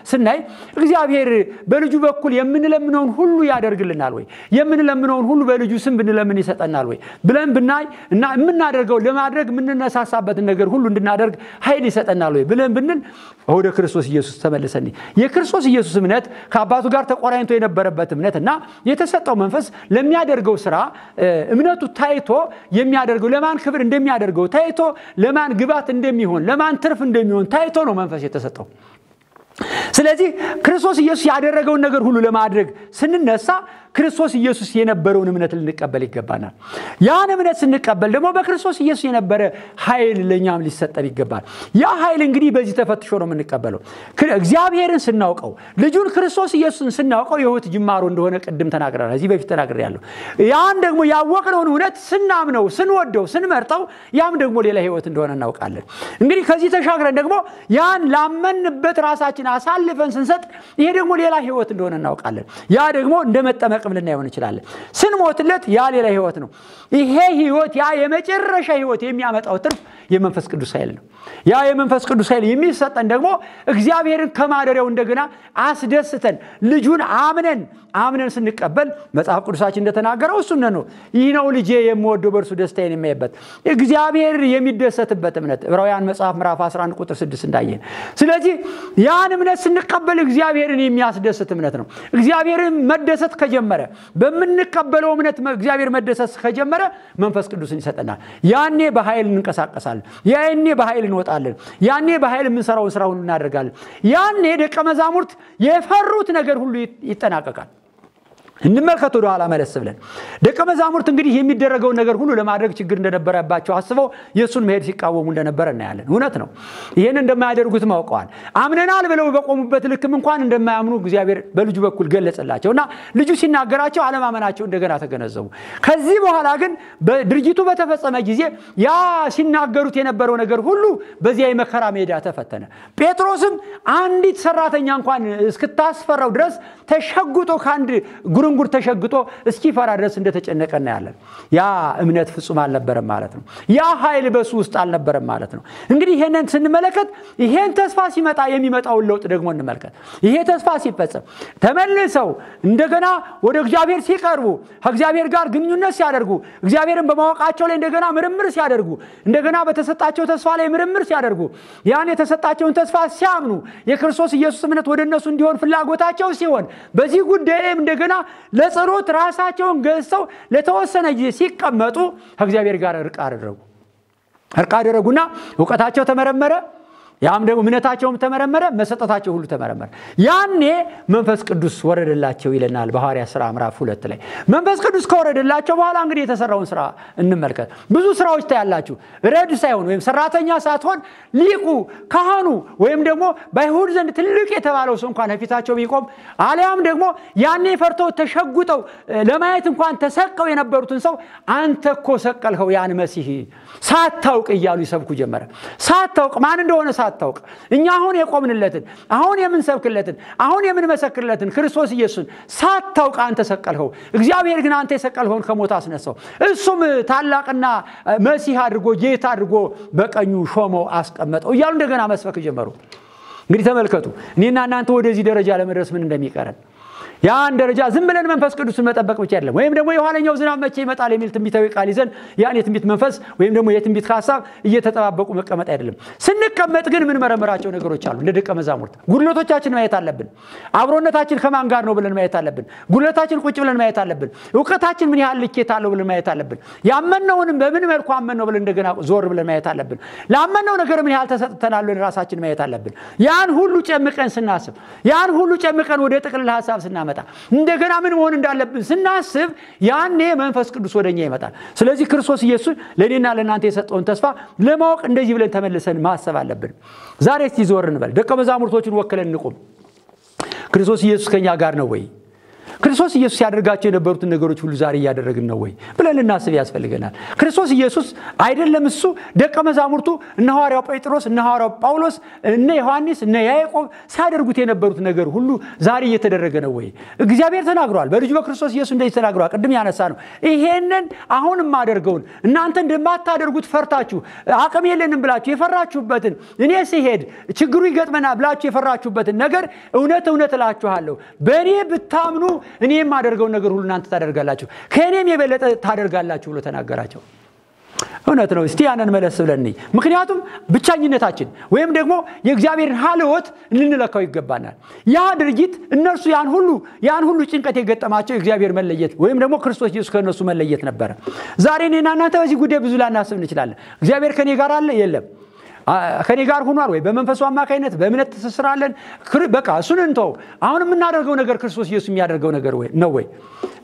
ስናይ እግዚአብሔር በልጁ በኩል የምንለምነውን ሁሉ ያደርግልናል ወይ? የምንለምነውን ሁሉ በልጁ ስም ብንለምን ይሰጠናል ወይ ብለን ብናይ እና የምናደርገው ለማድረግ የምንነሳሳበትን ነገር ሁሉ እንድናደርግ ኃይል ይሰጠናል ወይ ብለን ብንል ወደ ክርስቶስ ኢየሱስ ተመልሰን የክርስቶስ ኢየሱስ እምነት ከአባቱ ጋር ተቆራኝቶ የነበረበት እምነት እና የተሰጠው መንፈስ ለሚያደርገው ስራ እምነቱ ታይቶ የሚያደርገው ለማን ክብር እንደሚያደርገው ታይቶ ለማን ግባት እንደሚሆን ለማን ትርፍ እንደሚሆን ታይቶ ነው መንፈስ የተሰጠው። ስለዚህ ክርስቶስ ኢየሱስ ያደረገውን ነገር ሁሉ ለማድረግ ስንነሳ ክርስቶስ ኢየሱስ የነበረውን እምነት ልንቀበል ይገባናል። ያን እምነት ስንቀበል ደግሞ በክርስቶስ ኢየሱስ የነበረ ኃይል ለእኛም ሊሰጠን ይገባል። ያ ኃይል እንግዲህ በዚህ ተፈትሾ ነው የምንቀበለው። እግዚአብሔርን ስናውቀው ልጁን ክርስቶስ ኢየሱስን ስናውቀው የሕይወት ጅማሮ እንደሆነ ቅድም ተናግረናል። እዚህ በፊት ተናግሬያለሁ። ያን ደግሞ ያወቅነውን እውነት ስናምነው፣ ስንወደው፣ ስንመርጠው ያም ደግሞ ሌላ ሕይወት እንደሆነ እናውቃለን። እንግዲህ ከዚህ ተሻግረን ደግሞ ያን ላመንበት ራሳችን አሳልፈን ስንሰጥ ይሄ ደግሞ ሌላ ሕይወት እንደሆነ እናውቃለን። ያ ደግሞ እንደ መጠመቅም ልናየው እንችላለን። ስንሞትለት ያ ሌላ ሕይወት ነው። ይሄ ሕይወት ያ የመጨረሻ ሕይወት የሚያመጣው ትርፍ የመንፈስ ቅዱስ ኃይል ነው። ያ የመንፈስ ቅዱስ ኃይል የሚሰጠን ደግሞ እግዚአብሔርን ከማደሪያው እንደገና አስደስተን ልጁን አምነን አምነን ስንቀበል መጽሐፍ ቅዱሳችን እንደተናገረው እሱን ነው። ይህ ነው ልጄ የምወደው በእርሱ ደስታዬን የሚያይበት እግዚአብሔር የሚደሰትበት እምነት ዕብራውያን መጽሐፍ ምዕራፍ 11 ቁጥር 6 እንዳየን። ስለዚህ ያን እምነት ስንቀበል እግዚአብሔርን የሚያስደስት እምነት ነው። እግዚአብሔርን መደሰት ከጀመረ በምንቀበለው እምነት እግዚአብሔር መደሰት ከጀመረ መንፈስ ቅዱስን ይሰጠናል። ያኔ በኃይል እንንቀሳቀሳለን። ያኔ በኃይል እንወጣለን። ያኔ በኃይል የምንሰራውን ስራ ሁሉ እናደርጋለን። ያኔ ደቀ መዛሙርት የፈሩት ነገር ሁሉ ይጠናቀቃል። እንመልከት ወደ ኋላ መለስ ብለን ደቀ መዛሙርት እንግዲህ የሚደረገውን ነገር ሁሉ ለማድረግ ችግር እንደነበረባቸው አስበው የእሱን መሄድ ሲቃወሙ እንደነበረ እናያለን። እውነት ነው። ይህን እንደማያደርጉትም አውቀዋል። አምነናል ብለው በቆሙበት ልክም እንኳን እንደማያምኑ እግዚአብሔር በልጁ በኩል ገለጸላቸው እና ልጁ ሲናገራቸው አለማመናቸው እንደገና ተገነዘቡ። ከዚህ በኋላ ግን ድርጊቱ በተፈጸመ ጊዜ ያ ሲናገሩት የነበረው ነገር ሁሉ በዚያ የመከራ ሜዳ ተፈተነ። ጴጥሮስም አንዲት ሰራተኛ እንኳን እስክታስፈራው ድረስ ተሸጉጦ ከአንድ ጉርንጉር ተሸግጦ እስኪፈራ ድረስ እንደተጨነቀ እናያለን። ያ እምነት ፍጹም አልነበረም ማለት ነው። ያ ኃይል በሱ ውስጥ አልነበረም ማለት ነው። እንግዲህ ይሄንን ስንመለከት ይሄን ተስፋ ሲመጣ የሚመጣውን ለውጥ ደግሞ እንመልከት። ይሄ ተስፋ ሲፈጸም ተመልሰው እንደገና ወደ እግዚአብሔር ሲቀርቡ ከእግዚአብሔር ጋር ግንኙነት ሲያደርጉ እግዚአብሔርን በማወቃቸው ላይ እንደገና ምርምር ሲያደርጉ እንደገና በተሰጣቸው ተስፋ ላይ ምርምር ሲያደርጉ ያን የተሰጣቸውን ተስፋ ሲያምኑ የክርስቶስ ኢየሱስ እምነት ወደ እነሱ እንዲሆን ፍላጎታቸው ሲሆን በዚህ ጉዳይም እንደገና ለጸሎት ራሳቸውን ገዝተው ለተወሰነ ጊዜ ሲቀመጡ ከእግዚአብሔር ጋር እርቅ አደረጉ። እርቅ አደረጉና እውቀታቸው ተመረመረ። ያም ደግሞ እምነታቸውም ተመረመረ፣ መሰጠታቸው ሁሉ ተመረመረ። ያኔ መንፈስ ቅዱስ ወረደላቸው ይለናል በሐዋርያ ሥራ ምዕራፍ ሁለት ላይ። መንፈስ ቅዱስ ከወረደላቸው በኋላ እንግዲህ የተሰራውን ስራ እንመልከት። ብዙ ስራዎች ታያላችሁ። ረድ ሳይሆን ወይም ሰራተኛ ሳትሆን ሊቁ ካህኑ ወይም ደግሞ በአይሁድ ዘንድ ትልቅ የተባለው ሰው እንኳን ከፊታቸው ቢቆም አሊያም ደግሞ ያኔ ፈርተው ተሸጉጠው ለማየት እንኳን ተሰቀው የነበሩትን ሰው አንተ እኮ ሰቀልኸው ያን መሲህ ሳታውቅ እያሉ ይሰብኩ ጀመረ። ሳታውቅ ማን እንደሆነ ሳታውቅ። እኛ አሁን የቆምንለትን አሁን የምንሰብክለትን አሁን የምንመሰክርለትን ክርስቶስ ኢየሱስን ሳታውቅ አንተ ሰቀልኸው፣ እግዚአብሔር ግን አንተ የሰቀልኸውን ከሞት አስነሳው፣ እሱም ታላቅና መሲህ አድርጎ ጌታ አድርጎ በቀኙ ሾመው አስቀመጠው እያሉ እንደገና መስበክ ጀመሩ። እንግዲህ ተመልከቱ። እኔና እናንተ ወደዚህ ደረጃ ለመድረስ ምን እንደሚቀረን ያን ደረጃ ዝም ብለን መንፈስ ቅዱስን መጠበቅ ብቻ አይደለም። ወይም ደግሞ የኋለኛው ዝናብ መቼ ይመጣል የሚል ትንቢታዊ ቃል ይዘን ያን የትንቢት መንፈስ ወይም ደግሞ የትንቢት ሀሳብ እየተጠባበቁ መቀመጥ አይደለም። ስንቀመጥ ግን የምንመረምራቸው ነገሮች አሉ። እንደ ደቀ መዛሙርት ጉድለቶቻችን ማየት አለብን። አብሮነታችን ከማን ጋር ነው ብለን ማየት አለብን። ጉድለታችን ቁጭ ብለን ማየት አለብን። እውቀታችን ምን ያህል ልኬት አለው ብለን ማየት አለብን። ያመነውንም በምን መልኩ አመን ነው ብለን እንደገና ዞር ብለን ማየት አለብን። ላመነው ነገር ምን ያህል ተሰጥተናል ራሳችን ማየት አለብን። ያን ሁሉ ጨምቀን ስናስብ ያን ሁሉ ጨምቀን ወደ ጥቅልል ሀሳብ ስናመጣ እንደገና ምን መሆን እንዳለብን ስናስብ ያኔ መንፈስ ቅዱስ ወደኛ ይመጣል። ስለዚህ ክርስቶስ ኢየሱስ ለእኔና ለእናንተ የሰጠውን ተስፋ ለማወቅ እንደዚህ ብለን ተመልሰን ማሰብ አለብን። ዛሬ እስቲ ዞር እንበል። ደቀ መዛሙርቶችን ወክለን እንቁም። ክርስቶስ ኢየሱስ ከኛ ጋር ነው ወይ? ክርስቶስ ኢየሱስ ያደርጋቸው የነበሩትን ነገሮች ሁሉ ዛሬ እያደረግን ነው ወይ ብለን ልናስብ ያስፈልገናል። ክርስቶስ ኢየሱስ አይደለም እሱ ደቀ መዛሙርቱ እነ ሐዋርያው ጴጥሮስ፣ እነ ሐዋርያው ጳውሎስ፣ እነ ዮሐንስ፣ እነ ያዕቆብ ሲያደርጉት የነበሩት ነገር ሁሉ ዛሬ እየተደረገ ነው ወይ? እግዚአብሔር ተናግረዋል። በልጁ በክርስቶስ ኢየሱስ እንደዚህ ተናግረዋል። ቅድም ያነሳ ነው። ይሄንን አሁን የማደርገውን እናንተ እንደማታደርጉት ፈርታችሁ አቅም የለንም ብላችሁ የፈራችሁበትን እኔ ሲሄድ ችግሩ ይገጥመናል ብላችሁ የፈራችሁበትን ነገር እውነት እውነት እላችኋለሁ በእኔ ብታምኑ እኔ የማደርገውን ነገር ሁሉ እናንተ ታደርጋላችሁ፣ ከእኔም የበለጠ ታደርጋላችሁ ብሎ ተናገራቸው። እውነት ነው። እስቲ ያንን መለስ ብለን ምክንያቱም ብቻኝነታችን ወይም ደግሞ የእግዚአብሔርን ሀልወት ልንለካው ይገባናል። ያ ድርጊት እነርሱ ያን ሁሉ ያን ሁሉ ጭንቀት የገጠማቸው የእግዚአብሔር መለየት ወይም ደግሞ ክርስቶስ ኢየሱስ ከእነሱ መለየት ነበረ። ዛሬ እኔና እናንተ በዚህ ጉዳይ ብዙ ላናስብ እንችላለን። እግዚአብሔር ከእኔ ጋር አለ የለም ከኔ ጋር ሆኗል ወይ? በመንፈሱ አማካኝነት በእምነት ትስስር አለን። በቃ እሱን እንተው። አሁን የምናደርገው ነገር ክርስቶስ ኢየሱስ የሚያደርገው ነገር ነው ወይ?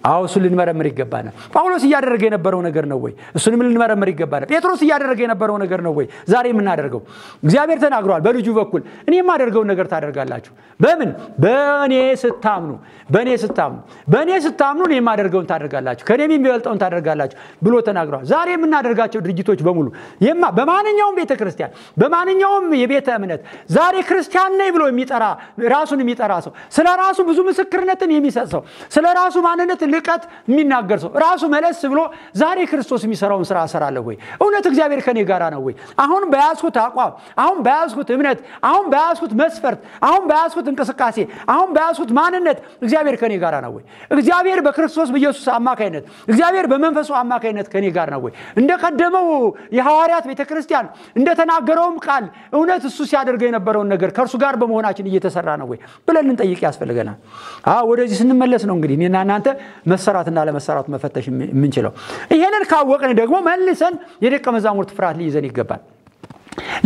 አዎ እሱን ልንመረምር ይገባናል። ጳውሎስ እያደረገ የነበረው ነገር ነው ወይ? እሱንም ልንመረምር ይገባናል። ጴጥሮስ እያደረገ የነበረው ነገር ነው ወይ? ዛሬ የምናደርገው እግዚአብሔር ተናግሯል በልጁ በኩል እኔ የማደርገውን ነገር ታደርጋላችሁ። በምን? በእኔ ስታምኑ፣ በእኔ ስታምኑ፣ በእኔ ስታምኑ እኔ የማደርገውን ታደርጋላችሁ፣ ከእኔም የሚበልጠውን ታደርጋላችሁ ብሎ ተናግሯል። ዛሬ የምናደርጋቸው ድርጅቶች በሙሉ በማንኛውም ቤተ በማንኛውም የቤተ እምነት ዛሬ ክርስቲያን ነኝ ብሎ የሚጠራ ራሱን የሚጠራ ሰው ስለ ራሱ ብዙ ምስክርነትን የሚሰጥ ሰው ስለ ራሱ ማንነት ልቀት የሚናገር ሰው ራሱ መለስ ብሎ ዛሬ ክርስቶስ የሚሰራውን ስራ እሰራለሁ ወይ? እውነት እግዚአብሔር ከኔ ጋራ ነው ወይ? አሁን በያዝኩት አቋም፣ አሁን በያዝኩት እምነት፣ አሁን በያዝኩት መስፈርት፣ አሁን በያዝኩት እንቅስቃሴ፣ አሁን በያዝኩት ማንነት እግዚአብሔር ከኔ ጋራ ነው ወይ? እግዚአብሔር በክርስቶስ በኢየሱስ አማካይነት እግዚአብሔር በመንፈሱ አማካይነት ከኔ ጋር ነው ወይ? እንደቀደመው የሐዋርያት ቤተ ክርስቲያን እንደተናገረውም ቃል እውነት እሱ ሲያደርገው የነበረውን ነገር ከእርሱ ጋር በመሆናችን እየተሰራ ነው ወይ ብለን ልንጠይቅ ያስፈልገናል። ወደዚህ ስንመለስ ነው እንግዲህ እኔና እናንተ መሰራትና ለመሰራቱ መፈተሽ የምንችለው። ይሄንን ካወቅን ደግሞ መልሰን የደቀ መዛሙርት ፍርሃት ሊይዘን ይገባል።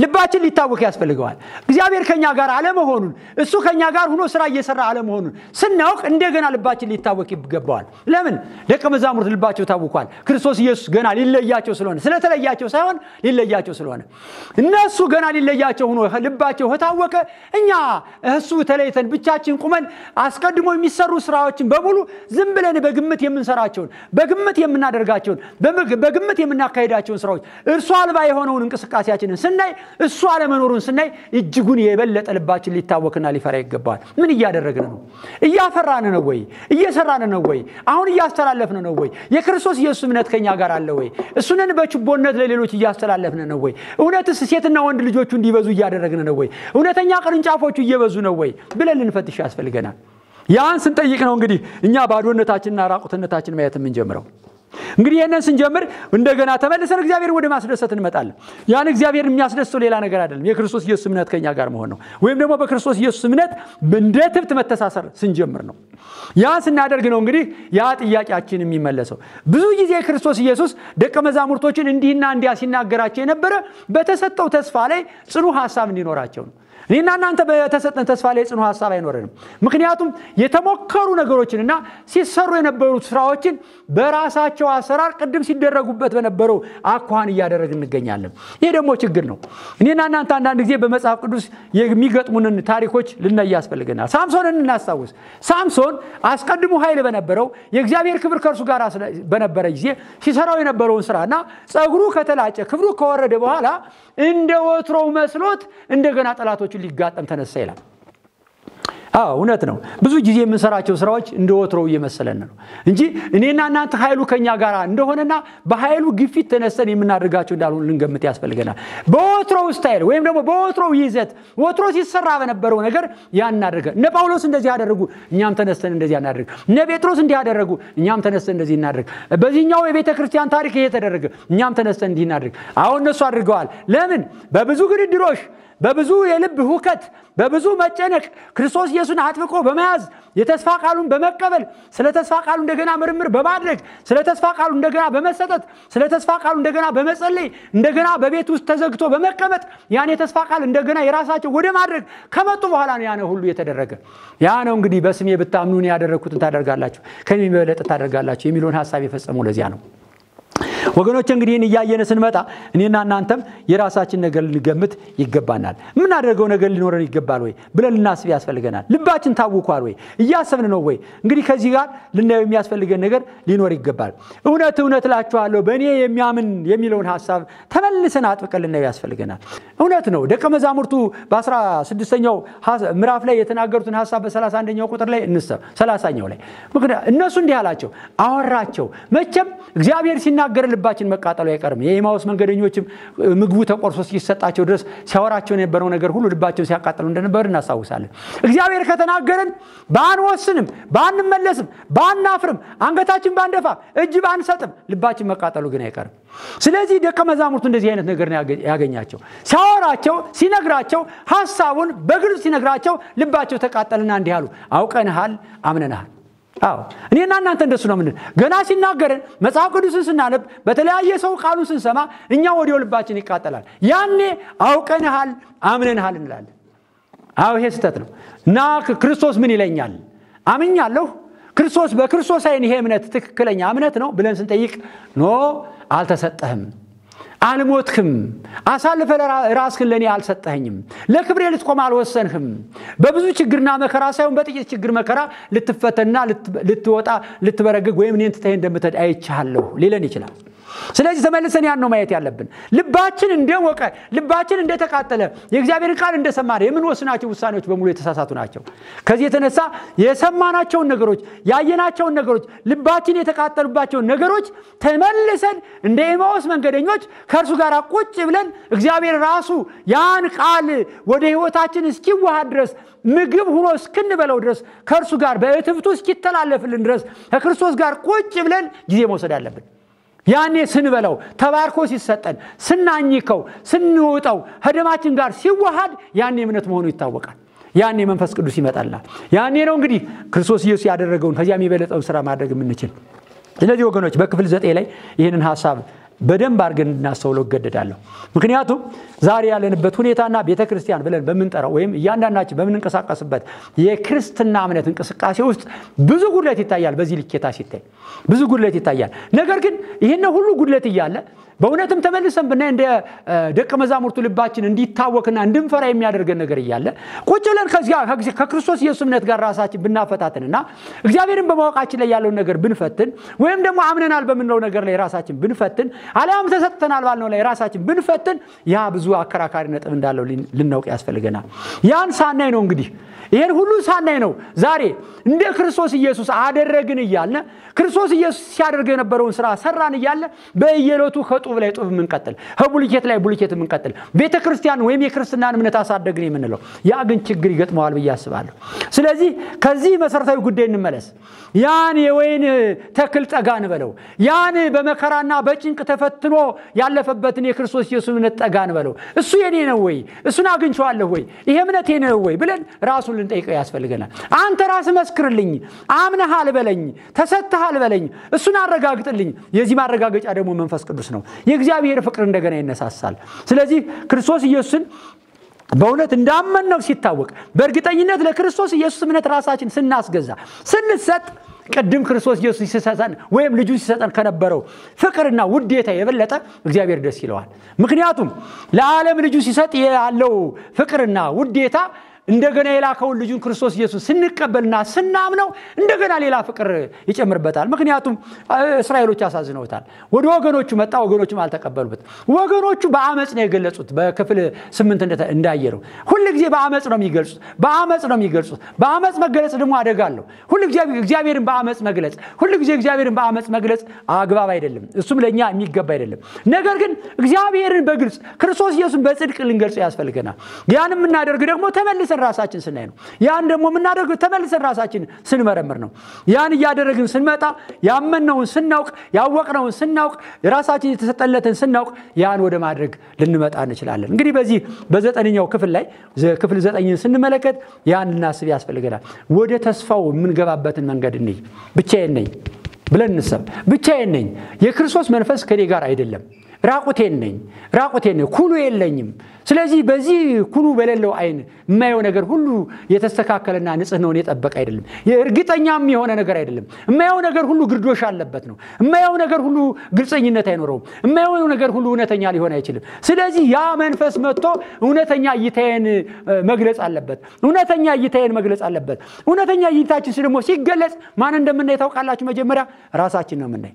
ልባችን ሊታወቅ ያስፈልገዋል። እግዚአብሔር ከኛ ጋር አለመሆኑን እሱ ከኛ ጋር ሆኖ ስራ እየሰራ አለመሆኑን ስናውቅ እንደገና ልባችን ሊታወቅ ይገባዋል። ለምን? ደቀ መዛሙርት ልባቸው ታውቋል። ክርስቶስ ኢየሱስ ገና ሊለያቸው ስለሆነ ስለተለያቸው ሳይሆን ሊለያቸው ስለሆነ እነሱ ገና ሊለያቸው ሆኖ ልባቸው ከታወቀ እኛ እሱ ተለይተን ብቻችን ቁመን አስቀድሞ የሚሰሩ ስራዎችን በሙሉ ዝም ብለን በግምት የምንሰራቸውን በግምት የምናደርጋቸውን በግምት የምናካሄዳቸውን ስራዎች እርሱ አልባ የሆነውን እንቅስቃሴያችንን ስናይ እሱ አለመኖሩን ስናይ እጅጉን የበለጠ ልባችን ሊታወክና ሊፈራ ይገባዋል። ምን እያደረግን ነው? እያፈራን ነው ወይ? እየሰራን ነው ወይ? አሁን እያስተላለፍን ነው ወይ? የክርስቶስ ኢየሱስ እምነት ከኛ ጋር አለ ወይ? እሱንን በችቦነት ለሌሎች እያስተላለፍን ነው ወይ? እውነትስ ሴትና ወንድ ልጆቹ እንዲበዙ እያደረግን ነው ወይ? እውነተኛ ቅርንጫፎቹ እየበዙ ነው ወይ ብለን ልንፈትሽ ያስፈልገናል። ያን ስንጠይቅ ነው እንግዲህ እኛ ባዶነታችንና ራቁትነታችን ማየት የምንጀምረው። እንግዲህ ይህንን ስንጀምር እንደገና ተመልሰን እግዚአብሔር ወደ ማስደሰት እንመጣለን። ያን እግዚአብሔር የሚያስደስተው ሌላ ነገር አይደለም፣ የክርስቶስ ኢየሱስ እምነት ከኛ ጋር መሆን ነው። ወይም ደግሞ በክርስቶስ ኢየሱስ እምነት እንደ ትብት መተሳሰር ስንጀምር ነው። ያን ስናደርግ ነው እንግዲህ ያ ጥያቄያችን የሚመለሰው። ብዙ ጊዜ ክርስቶስ ኢየሱስ ደቀ መዛሙርቶችን እንዲህና እንዲያ ሲናገራቸው የነበረ በተሰጠው ተስፋ ላይ ጽኑ ሀሳብ እንዲኖራቸው ነው። እኔና እናንተ በተሰጠን ተስፋ ላይ ጽኑ ሀሳብ አይኖረንም። ምክንያቱም የተሞከሩ ነገሮችንና ሲሰሩ የነበሩት ስራዎችን በራሳቸው አሰራር ቅድም ሲደረጉበት በነበረው አኳኋን እያደረግ እንገኛለን። ይህ ደግሞ ችግር ነው። እኔና እናንተ አንዳንድ ጊዜ በመጽሐፍ ቅዱስ የሚገጥሙንን ታሪኮች ልናይ ያስፈልገናል። ሳምሶንን እናስታውስ። ሳምሶን አስቀድሞ ኃይል በነበረው የእግዚአብሔር ክብር ከእርሱ ጋር በነበረ ጊዜ ሲሰራው የነበረውን ስራና ጸጉሩ ከተላጨ ክብሩ ከወረደ በኋላ እንደ ወትሮው መስሎት እንደገና ጠላቶቹን ሊጋጠም ተነሳ ይላል። አዎ እውነት ነው። ብዙ ጊዜ የምንሰራቸው ስራዎች እንደ ወትሮው እየመሰለን ነው እንጂ እኔና እናንተ ኃይሉ ከኛ ጋር እንደሆነና በኃይሉ ግፊት ተነስተን የምናደርጋቸው እንዳልሆን ልንገምት ያስፈልገናል። በወትሮው ስታይል ወይም ደግሞ በወትሮው ይዘት ወትሮ ሲሰራ በነበረው ነገር ያን እናደርገ እነ ጳውሎስ እንደዚህ ያደረጉ እኛም ተነስተን እንደዚህ እናደርግ። እነ ጴጥሮስ እንዲህ ያደረጉ እኛም ተነስተን እንደዚህ እናደርግ። በዚህኛው የቤተ ክርስቲያን ታሪክ ይሄ ተደረገ፣ እኛም ተነስተን እንዲህ እናደርግ። አሁን እነሱ አድርገዋል። ለምን? በብዙ ግድድሮሽ በብዙ የልብ ሁከት በብዙ መጨነቅ ክርስቶስ ኢየሱስን አጥብቆ በመያዝ የተስፋ ቃሉን በመቀበል ስለ ተስፋ ቃሉ እንደገና ምርምር በማድረግ ስለ ተስፋ ቃሉ እንደገና በመሰጠት ስለ ተስፋ ቃሉ እንደገና በመጸለይ እንደገና በቤት ውስጥ ተዘግቶ በመቀመጥ ያን የተስፋ ቃል እንደገና የራሳቸው ወደ ማድረግ ከመጡ በኋላ ነው ያነ ሁሉ የተደረገ። ያ ነው እንግዲህ በስሜ ብታምኑን ያደረግኩትን ታደርጋላችሁ ከኔ ታደርጋላችሁ የሚለውን ሀሳብ የፈጸመው ለዚያ ነው። ወገኖች እንግዲህ ይህን እያየን ስንመጣ እኔና እናንተም የራሳችን ነገር ልንገምት ይገባናል። የምናደርገው ነገር ሊኖረን ይገባል ወይ ብለን ልናስብ ያስፈልገናል። ልባችን ታውኳል ወይ? እያሰብን ነው ወይ? እንግዲህ ከዚህ ጋር ልናየው የሚያስፈልገን ነገር ሊኖር ይገባል። እውነት እውነት እላችኋለሁ በእኔ የሚያምን የሚለውን ሀሳብ ተመልሰን አጥብቀን ልናየው ያስፈልገናል። እውነት ነው። ደቀ መዛሙርቱ በአስራ ስድስተኛው ምዕራፍ ላይ የተናገሩትን ሀሳብ በሰላሳ አንደኛው ቁጥር ላይ እንሰብ ሰላሳኛው ላይ እነሱ እንዲህ አላቸው፣ አወራቸው መቼም እግዚአብሔር ሲናገር ልባችን መቃጠሉ አይቀርም። የኤማውስ መንገደኞችም ምግቡ ተቆርሶ እስኪሰጣቸው ድረስ ሲያወራቸው የነበረው ነገር ሁሉ ልባቸውን ሲያቃጥሉ እንደነበር እናስታውሳለን። እግዚአብሔር ከተናገረን ባንወስንም፣ ባንመለስም፣ ባናፍርም፣ አንገታችን ባንደፋ፣ እጅ ባንሰጥም ልባችን መቃጠሉ ግን አይቀርም። ስለዚህ ደቀ መዛሙርቱ እንደዚህ አይነት ነገር ያገኛቸው ሲያወራቸው፣ ሲነግራቸው፣ ሀሳቡን በግልጽ ሲነግራቸው ልባቸው ተቃጠልና እንዲህ አሉ፣ አውቀንሃል፣ አምነንሃል አዎ እኔና እናንተ እንደሱ ነው። ምንድን ገና ሲናገረን መጽሐፍ ቅዱስን ስናነብ በተለያየ ሰው ቃሉን ስንሰማ እኛ ወዲያው ልባችን ይቃጠላል። ያኔ አውቀንሃል፣ አምነንሃል እንላለን። አዎ ይሄ ስህተት ነው እና ክርስቶስ ምን ይለኛል አምኛለሁ ክርስቶስ በክርስቶስ አይን ይሄ እምነት ትክክለኛ እምነት ነው ብለን ስንጠይቅ ኖ አልተሰጠህም አልሞትህም፣ አሳልፈ ራስህን ለእኔ አልሰጠኸኝም፣ ለክብሬ ልትቆም አልወሰንህም። በብዙ ችግርና መከራ ሳይሆን በጥቂት ችግር መከራ ልትፈተንና ልትወጣ ልትበረግግ ወይም እኔን ትተኸኝ እንደምትሄድ አይቻለሁ ሊለን ይችላል። ስለዚህ ተመልሰን ያን ነው ማየት ያለብን። ልባችን እንደሞቀ ልባችን እንደተቃጠለ የእግዚአብሔርን ቃል እንደሰማን የምንወስናቸው ውሳኔዎች በሙሉ የተሳሳቱ ናቸው። ከዚህ የተነሳ የሰማናቸውን ነገሮች፣ ያየናቸውን ነገሮች፣ ልባችን የተቃጠሉባቸውን ነገሮች ተመልሰን እንደ ኤማዎስ መንገደኞች ከእርሱ ጋር ቁጭ ብለን እግዚአብሔር ራሱ ያን ቃል ወደ ሕይወታችን እስኪዋሃድ ድረስ ምግብ ሆኖ እስክንበለው ድረስ ከእርሱ ጋር በእትብቱ እስኪተላለፍልን ድረስ ከክርስቶስ ጋር ቁጭ ብለን ጊዜ መውሰድ አለብን። ያኔ ስንበላው ተባርኮ ሲሰጠን ስናኝከው ስንውጠው ከደማችን ጋር ሲዋሃድ ያኔ እምነት መሆኑ ይታወቃል። ያኔ መንፈስ ቅዱስ ይመጣልናል። ያኔ ነው እንግዲህ ክርስቶስ ኢየሱስ ያደረገውን ከዚያ የሚበለጠውን ስራ ማድረግ የምንችል። ስለዚህ ወገኖች በክፍል ዘጠኝ ላይ ይህንን ሀሳብ በደንብ አድርገን እንድናስተውለው እገደዳለሁ። ምክንያቱም ዛሬ ያለንበት ሁኔታና ቤተ ክርስቲያን ብለን በምንጠራው ወይም እያንዳንዳችን በምንንቀሳቀስበት የክርስትና እምነት እንቅስቃሴ ውስጥ ብዙ ጉድለት ይታያል። በዚህ ልኬታ ሲታይ ብዙ ጉድለት ይታያል። ነገር ግን ይህን ሁሉ ጉድለት እያለ በእውነትም ተመልሰን ብናይ እንደ ደቀ መዛሙርቱ ልባችን እንዲታወክና እንድንፈራ የሚያደርገን ነገር እያለ ቁጭ ብለን ከክርስቶስ ኢየሱስ እምነት ጋር ራሳችን ብናፈታትንና እግዚአብሔርን በማወቃችን ላይ ያለውን ነገር ብንፈትን ወይም ደግሞ አምነናል በምንለው ነገር ላይ ራሳችን ብንፈትን አሊያም ተሰጥተናል ባልነው ላይ ራሳችን ብንፈትን ያ ብዙ አከራካሪ ነጥብ እንዳለው ልናውቅ ያስፈልገናል። ያን ሳናይ ነው እንግዲህ ይህን ሁሉ ሳናይ ነው ዛሬ እንደ ክርስቶስ ኢየሱስ አደረግን እያለ ክርስቶስ ኢየሱስ ሲያደርግ የነበረውን ስራ ሰራን እያለ በየዕለቱ ከጡብ ላይ ጡብ የምንቀጥል ከቡልኬት ላይ ቡልኬት የምንቀጥል ቤተ ክርስቲያን ወይም የክርስትናን እምነት አሳደግን የምንለው ያ ግን ችግር ይገጥመዋል ብዬ አስባለሁ። ስለዚህ ከዚህ መሰረታዊ ጉዳይ እንመለስ። ያን የወይን ተክል ጠጋ እንበለው። ያን በመከራና በጭንቅ ተፈትኖ ያለፈበትን የክርስቶስ ኢየሱስ እምነት ጠጋ እንበለው። እሱ የኔ ነው ወይ? እሱን አግኝቼዋለሁ ወይ? ይሄ እምነት ነው ወይ ብለን ራሱን ልንጠይቀው ያስፈልገናል። አንተ ራስህ መስክርልኝ፣ አምነሃል በለኝ፣ ተሰጥተሃል በለኝ፣ እሱን አረጋግጥልኝ። የዚህ ማረጋገጫ ደግሞ መንፈስ ቅዱስ ነው። የእግዚአብሔር ፍቅር እንደገና ይነሳሳል። ስለዚህ ክርስቶስ ኢየሱስን በእውነት እንዳመንነው ሲታወቅ በእርግጠኝነት ለክርስቶስ ኢየሱስ እምነት ራሳችን ስናስገዛ ስንሰጥ ቅድም ክርስቶስ ኢየሱስ ሲሰጠን ወይም ልጁ ሲሰጠን ከነበረው ፍቅርና ውዴታ የበለጠ እግዚአብሔር ደስ ይለዋል። ምክንያቱም ለዓለም ልጁ ሲሰጥ ያለው ፍቅርና ውዴታ እንደገና የላከውን ልጁን ክርስቶስ ኢየሱስ ስንቀበልና ስናምነው እንደገና ሌላ ፍቅር ይጨምርበታል። ምክንያቱም እስራኤሎች አሳዝነውታል። ወደ ወገኖቹ መጣ፣ ወገኖቹም አልተቀበሉበት። ወገኖቹ በአመፅ ነው የገለጹት። በክፍል ስምንት እንዳየ ነው። ሁል ጊዜ በአመፅ ነው የሚገልጹት፣ በአመፅ ነው የሚገልጹት። በአመፅ መገለጽ ደግሞ አደጋ አለው። ሁል እግዚአብሔርን በአመፅ መግለጽ፣ ሁል ጊዜ እግዚአብሔርን በአመፅ መግለጽ አግባብ አይደለም። እሱም ለእኛ የሚገባ አይደለም። ነገር ግን እግዚአብሔርን በግልጽ ክርስቶስ ኢየሱስን በጽድቅ ልንገልጸው ያስፈልገናል። ያን የምናደርግ ደግሞ ተመልሰን ራሳችን ስናይ ነው። ያን ደግሞ የምናደርገው ተመልሰን ራሳችን ስንመረምር ነው። ያን እያደረግን ስንመጣ ያመንነውን ስናውቅ፣ ያወቅነውን ስናውቅ፣ ራሳችን የተሰጠለትን ስናውቅ ያን ወደ ማድረግ ልንመጣ እንችላለን። እንግዲህ በዚህ በዘጠነኛው ክፍል ላይ ክፍል ዘጠኝን ስንመለከት ያን ልናስብ ያስፈልገናል። ወደ ተስፋው የምንገባበትን መንገድ እንይ። ብቻዬን ነኝ ብለን እንሰብ። ብቻዬን ነኝ፣ የክርስቶስ መንፈስ ከኔ ጋር አይደለም ራቁቴን ነኝ፣ ራቁቴን ነኝ፣ ኩሉ የለኝም። ስለዚህ በዚህ ኩሉ በሌለው አይን የማየው ነገር ሁሉ የተስተካከለና ንጽህናውን የጠበቀ አይደለም። እርግጠኛም የሆነ ነገር አይደለም። የማየው ነገር ሁሉ ግርዶሽ አለበት ነው። የማየው ነገር ሁሉ ግልጸኝነት አይኖረውም። የማየው ነገር ሁሉ እውነተኛ ሊሆን አይችልም። ስለዚህ ያ መንፈስ መጥቶ እውነተኛ እይታዬን መግለጽ አለበት። እውነተኛ እይታዬን መግለጽ አለበት። እውነተኛ እይታችን ደግሞ ሲገለጽ ማን እንደምናይ ታውቃላችሁ? መጀመሪያ ራሳችን ነው የምናይ።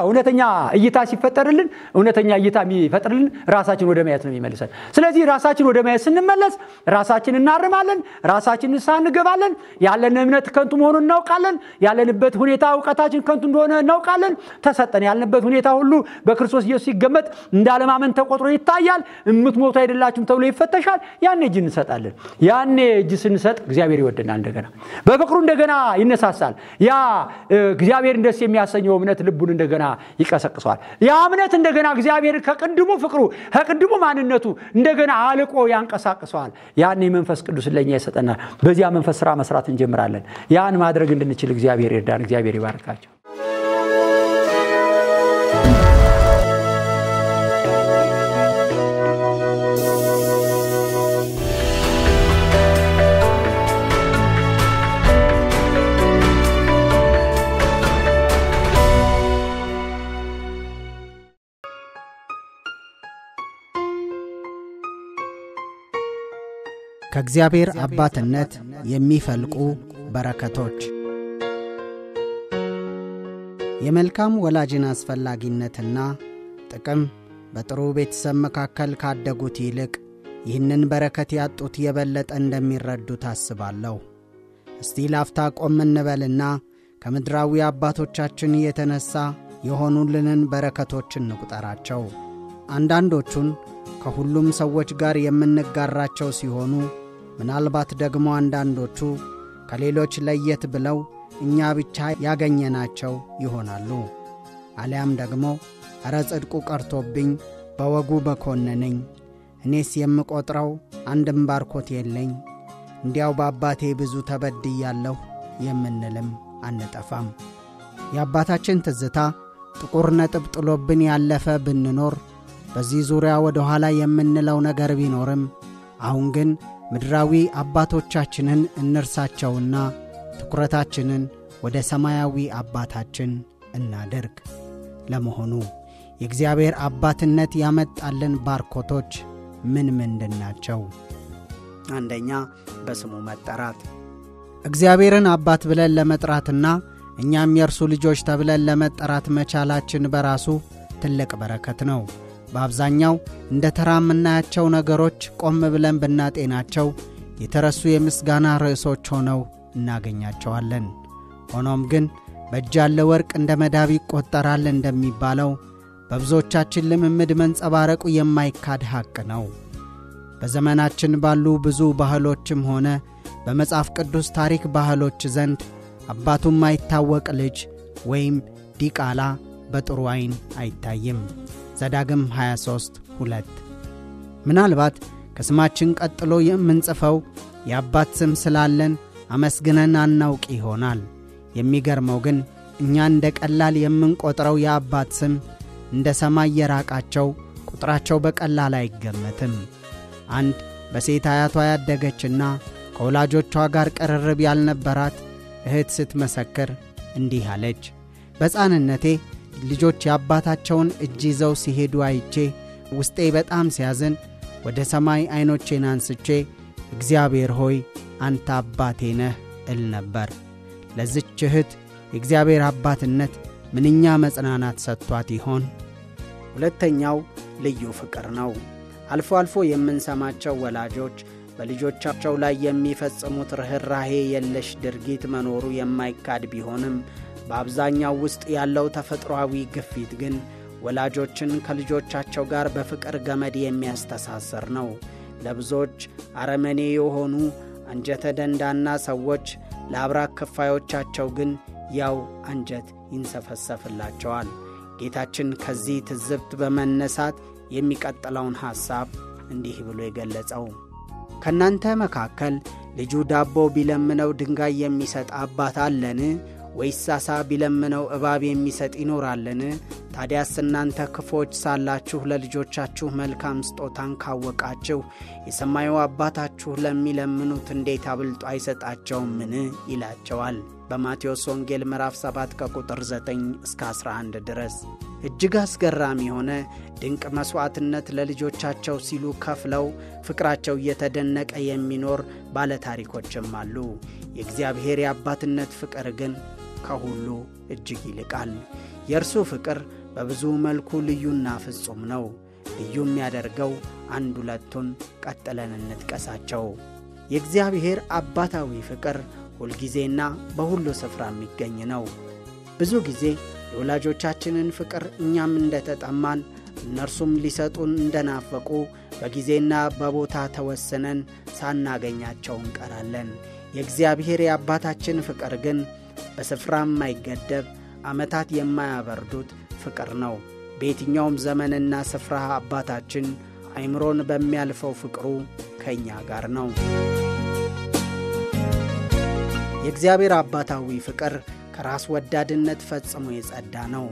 እውነተኛ እይታ ሲፈጠርልን እውነተኛ እይታ የሚፈጥርልን ራሳችን ወደ ማየት ነው የሚመልሰን። ስለዚህ ራሳችን ወደ ማየት ስንመለስ ራሳችን እናርማለን፣ ራሳችን ንስሐ እንገባለን። ያለን እምነት ከንቱ መሆኑን እናውቃለን። ያለንበት ሁኔታ እውቀታችን ከንቱ እንደሆነ እናውቃለን። ተሰጠን ያልንበት ሁኔታ ሁሉ በክርስቶስ ኢየሱስ ሲገመጥ እንዳለማመን ተቆጥሮ ይታያል። የምትሞቱ አይደላችሁም ተብሎ ይፈተሻል። ያኔ እጅ እንሰጣለን። ያኔ እጅ ስንሰጥ እግዚአብሔር ይወደናል። እንደገና በፍቅሩ እንደገና ይነሳሳል። ያ እግዚአብሔርን ደስ የሚያሰኘው እምነት ልቡን እንደገና እንደገና ይቀሰቅሰዋል። ያ እምነት እንደገና እግዚአብሔር ከቅድሙ ፍቅሩ ከቅድሙ ማንነቱ እንደገና አልቆ ያንቀሳቅሰዋል። ያን መንፈስ ቅዱስ ለእኛ ይሰጠናል። በዚያ መንፈስ ስራ መስራት እንጀምራለን። ያን ማድረግ እንድንችል እግዚአብሔር ይርዳን። እግዚአብሔር ይባርካቸው። ከእግዚአብሔር አባትነት የሚፈልቁ በረከቶች የመልካም ወላጅን አስፈላጊነትና ጥቅም በጥሩ ቤተሰብ መካከል ካደጉት ይልቅ ይህንን በረከት ያጡት የበለጠ እንደሚረዱ ታስባለሁ። እስቲ ላፍታ ቆም እንበልና ከምድራዊ አባቶቻችን የተነሣ የሆኑልንን በረከቶች እንቁጠራቸው። አንዳንዶቹን ከሁሉም ሰዎች ጋር የምንጋራቸው ሲሆኑ ምናልባት ደግሞ አንዳንዶቹ ከሌሎች ለየት ብለው እኛ ብቻ ያገኘናቸው ይሆናሉ። አሊያም ደግሞ ኧረ ጽድቁ ቀርቶብኝ በወጉ በኮነነኝ፣ እኔስ የምቈጥረው አንድም ባርኮት የለኝ፣ እንዲያው በአባቴ ብዙ ተበድያለሁ የምንልም አንጠፋም። የአባታችን ትዝታ ጥቁር ነጥብ ጥሎብን ያለፈ ብንኖር በዚህ ዙሪያ ወደ ኋላ የምንለው ነገር ቢኖርም አሁን ግን ምድራዊ አባቶቻችንን እንርሳቸውና ትኩረታችንን ወደ ሰማያዊ አባታችን እናድርግ። ለመሆኑ የእግዚአብሔር አባትነት ያመጣልን ባርኮቶች ምን ምንድን ናቸው? አንደኛ በስሙ መጠራት። እግዚአብሔርን አባት ብለን ለመጥራትና እኛም የእርሱ ልጆች ተብለን ለመጠራት መቻላችን በራሱ ትልቅ በረከት ነው። በአብዛኛው እንደ ተራ የምናያቸው ነገሮች ቆም ብለን ብናጤናቸው የተረሱ የምስጋና ርዕሶች ሆነው እናገኛቸዋለን። ሆኖም ግን በእጅ ያለ ወርቅ እንደ መዳብ ይቆጠራል እንደሚባለው በብዙዎቻችን ልምምድ መንጸባረቁ የማይካድ ሐቅ ነው። በዘመናችን ባሉ ብዙ ባህሎችም ሆነ በመጽሐፍ ቅዱስ ታሪክ ባህሎች ዘንድ አባቱ የማይታወቅ ልጅ ወይም ዲቃላ በጥሩ ዐይን አይታይም። ዘዳግም 23 2 ምናልባት ከስማችን ቀጥሎ የምንጽፈው የአባት ስም ስላለን አመስግነን አናውቅ ይሆናል። የሚገርመው ግን እኛ እንደ ቀላል የምንቆጥረው የአባት ስም እንደ ሰማይ የራቃቸው ቁጥራቸው በቀላል አይገመትም። አንድ በሴት አያቷ ያደገችና ከወላጆቿ ጋር ቅርርብ ያልነበራት እህት ስትመሰክር እንዲህ አለች። በሕፃንነቴ ልጆች የአባታቸውን እጅ ይዘው ሲሄዱ አይቼ ውስጤ በጣም ሲያዝን ወደ ሰማይ ዐይኖቼን አንስቼ እግዚአብሔር ሆይ አንተ አባቴ ነህ እል ነበር። ለዝች እህት የእግዚአብሔር አባትነት ምንኛ መጽናናት ሰጥቷት ይሆን? ሁለተኛው ልዩ ፍቅር ነው። አልፎ አልፎ የምንሰማቸው ወላጆች በልጆቻቸው ላይ የሚፈጽሙት ርኅራሄ የለሽ ድርጊት መኖሩ የማይካድ ቢሆንም በአብዛኛው ውስጥ ያለው ተፈጥሮአዊ ግፊት ግን ወላጆችን ከልጆቻቸው ጋር በፍቅር ገመድ የሚያስተሳሰር ነው። ለብዙዎች አረመኔ የሆኑ አንጀተ ደንዳና ሰዎች ለአብራክ ክፋዮቻቸው ግን ያው አንጀት ይንሰፈሰፍላቸዋል። ጌታችን ከዚህ ትዝብት በመነሳት የሚቀጥለውን ሐሳብ እንዲህ ብሎ የገለጸው ከእናንተ መካከል ልጁ ዳቦ ቢለምነው ድንጋይ የሚሰጥ አባት አለን? ወይስ ዓሣ ቢለምነው እባብ የሚሰጥ ይኖራልን? ታዲያስ እናንተ ክፎች ሳላችሁ ለልጆቻችሁ መልካም ስጦታን ካወቃችሁ የሰማዩ አባታችሁ ለሚለምኑት እንዴት አብልጦ አይሰጣቸውምን? ይላቸዋል። በማቴዎስ ወንጌል ምዕራፍ 7 ከቁጥር 9 እስከ 11 ድረስ እጅግ አስገራሚ የሆነ ድንቅ መሥዋዕትነት ለልጆቻቸው ሲሉ ከፍለው ፍቅራቸው እየተደነቀ የሚኖር ባለታሪኮችም አሉ። የእግዚአብሔር የአባትነት ፍቅር ግን ከሁሉ እጅግ ይልቃል። የእርሱ ፍቅር በብዙ መልኩ ልዩና ፍጹም ነው። ልዩ የሚያደርገው አንድ ሁለቱን ቀጥለን እንጥቀሳቸው። የእግዚአብሔር አባታዊ ፍቅር ሁልጊዜና በሁሉ ስፍራ የሚገኝ ነው። ብዙ ጊዜ የወላጆቻችንን ፍቅር እኛም እንደተጠማን እነርሱም ሊሰጡን እንደናፈቁ በጊዜና በቦታ ተወስነን ሳናገኛቸው እንቀራለን። የእግዚአብሔር የአባታችን ፍቅር ግን በስፍራ የማይገደብ ዓመታት የማያበርዱት ፍቅር ነው። በየትኛውም ዘመንና ስፍራ አባታችን አይምሮን በሚያልፈው ፍቅሩ ከእኛ ጋር ነው። የእግዚአብሔር አባታዊ ፍቅር ከራስ ወዳድነት ፈጽሞ የጸዳ ነው።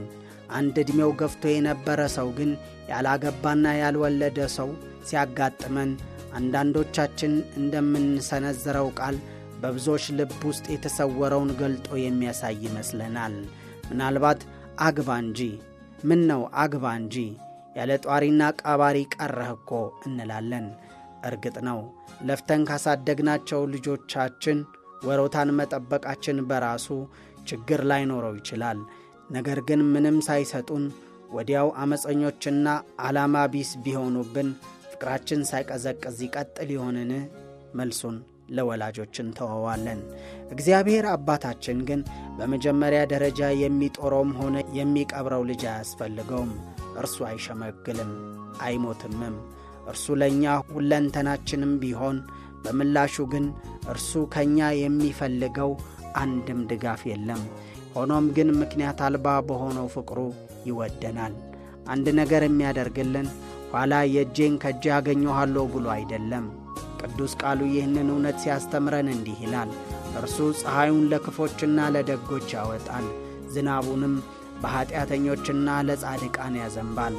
አንድ ዕድሜው ገፍቶ የነበረ ሰው ግን ያላገባና ያልወለደ ሰው ሲያጋጥመን አንዳንዶቻችን እንደምንሰነዝረው ቃል በብዙዎች ልብ ውስጥ የተሰወረውን ገልጦ የሚያሳይ ይመስለናል። ምናልባት አግባ እንጂ ምን ነው አግባ እንጂ ያለ ጧሪና ቀባሪ ቀረህ እኮ እንላለን። እርግጥ ነው ለፍተን ካሳደግናቸው ልጆቻችን ወሮታን መጠበቃችን በራሱ ችግር ላይኖረው ይችላል። ነገር ግን ምንም ሳይሰጡን ወዲያው ዐመፀኞችና ዓላማ ቢስ ቢሆኑብን ፍቅራችን ሳይቀዘቅዝ ይቀጥል ይሆንን? መልሱን ለወላጆች እንተወዋለን። እግዚአብሔር አባታችን ግን በመጀመሪያ ደረጃ የሚጦረውም ሆነ የሚቀብረው ልጅ አያስፈልገውም። እርሱ አይሸመግልም፣ አይሞትምም። እርሱ ለእኛ ሁለንተናችንም ቢሆን በምላሹ ግን እርሱ ከእኛ የሚፈልገው አንድም ድጋፍ የለም። ሆኖም ግን ምክንያት አልባ በሆነው ፍቅሩ ይወደናል። አንድ ነገር የሚያደርግልን ኋላ የእጄን ከእጄ አገኘኋለሁ ብሎ አይደለም። ቅዱስ ቃሉ ይህንን እውነት ሲያስተምረን እንዲህ ይላል፣ እርሱ ፀሐዩን ለክፎችና ለደጎች ያወጣል፣ ዝናቡንም በኀጢአተኞችና ለጻድቃን ያዘንባል።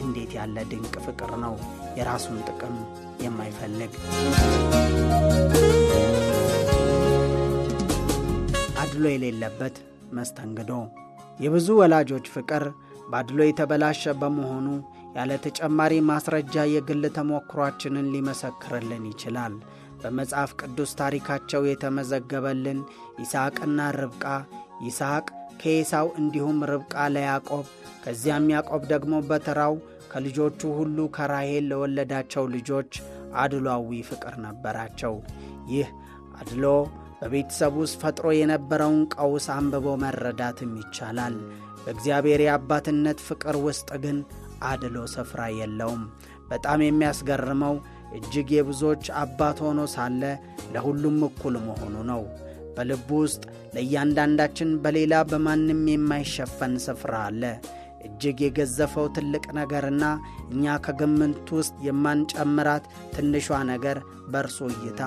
እንዴት ያለ ድንቅ ፍቅር ነው! የራሱን ጥቅም የማይፈልግ አድሎ የሌለበት መስተንግዶ። የብዙ ወላጆች ፍቅር በአድሎ የተበላሸ በመሆኑ ያለ ተጨማሪ ማስረጃ የግል ተሞክሯችንን ሊመሰክርልን ይችላል። በመጽሐፍ ቅዱስ ታሪካቸው የተመዘገበልን ይስሐቅና ርብቃ፣ ይስሐቅ ከኤሳው እንዲሁም ርብቃ ለያዕቆብ፣ ከዚያም ያዕቆብ ደግሞ በተራው ከልጆቹ ሁሉ ከራሔል ለወለዳቸው ልጆች አድሏዊ ፍቅር ነበራቸው። ይህ አድሎ በቤተሰብ ውስጥ ፈጥሮ የነበረውን ቀውስ አንብቦ መረዳትም ይቻላል። በእግዚአብሔር የአባትነት ፍቅር ውስጥ ግን አድሎ ስፍራ የለውም። በጣም የሚያስገርመው እጅግ የብዙዎች አባት ሆኖ ሳለ ለሁሉም እኩል መሆኑ ነው። በልቡ ውስጥ ለእያንዳንዳችን በሌላ በማንም የማይሸፈን ስፍራ አለ። እጅግ የገዘፈው ትልቅ ነገርና እኛ ከግምት ውስጥ የማንጨምራት ትንሿ ነገር በእርሱ እይታ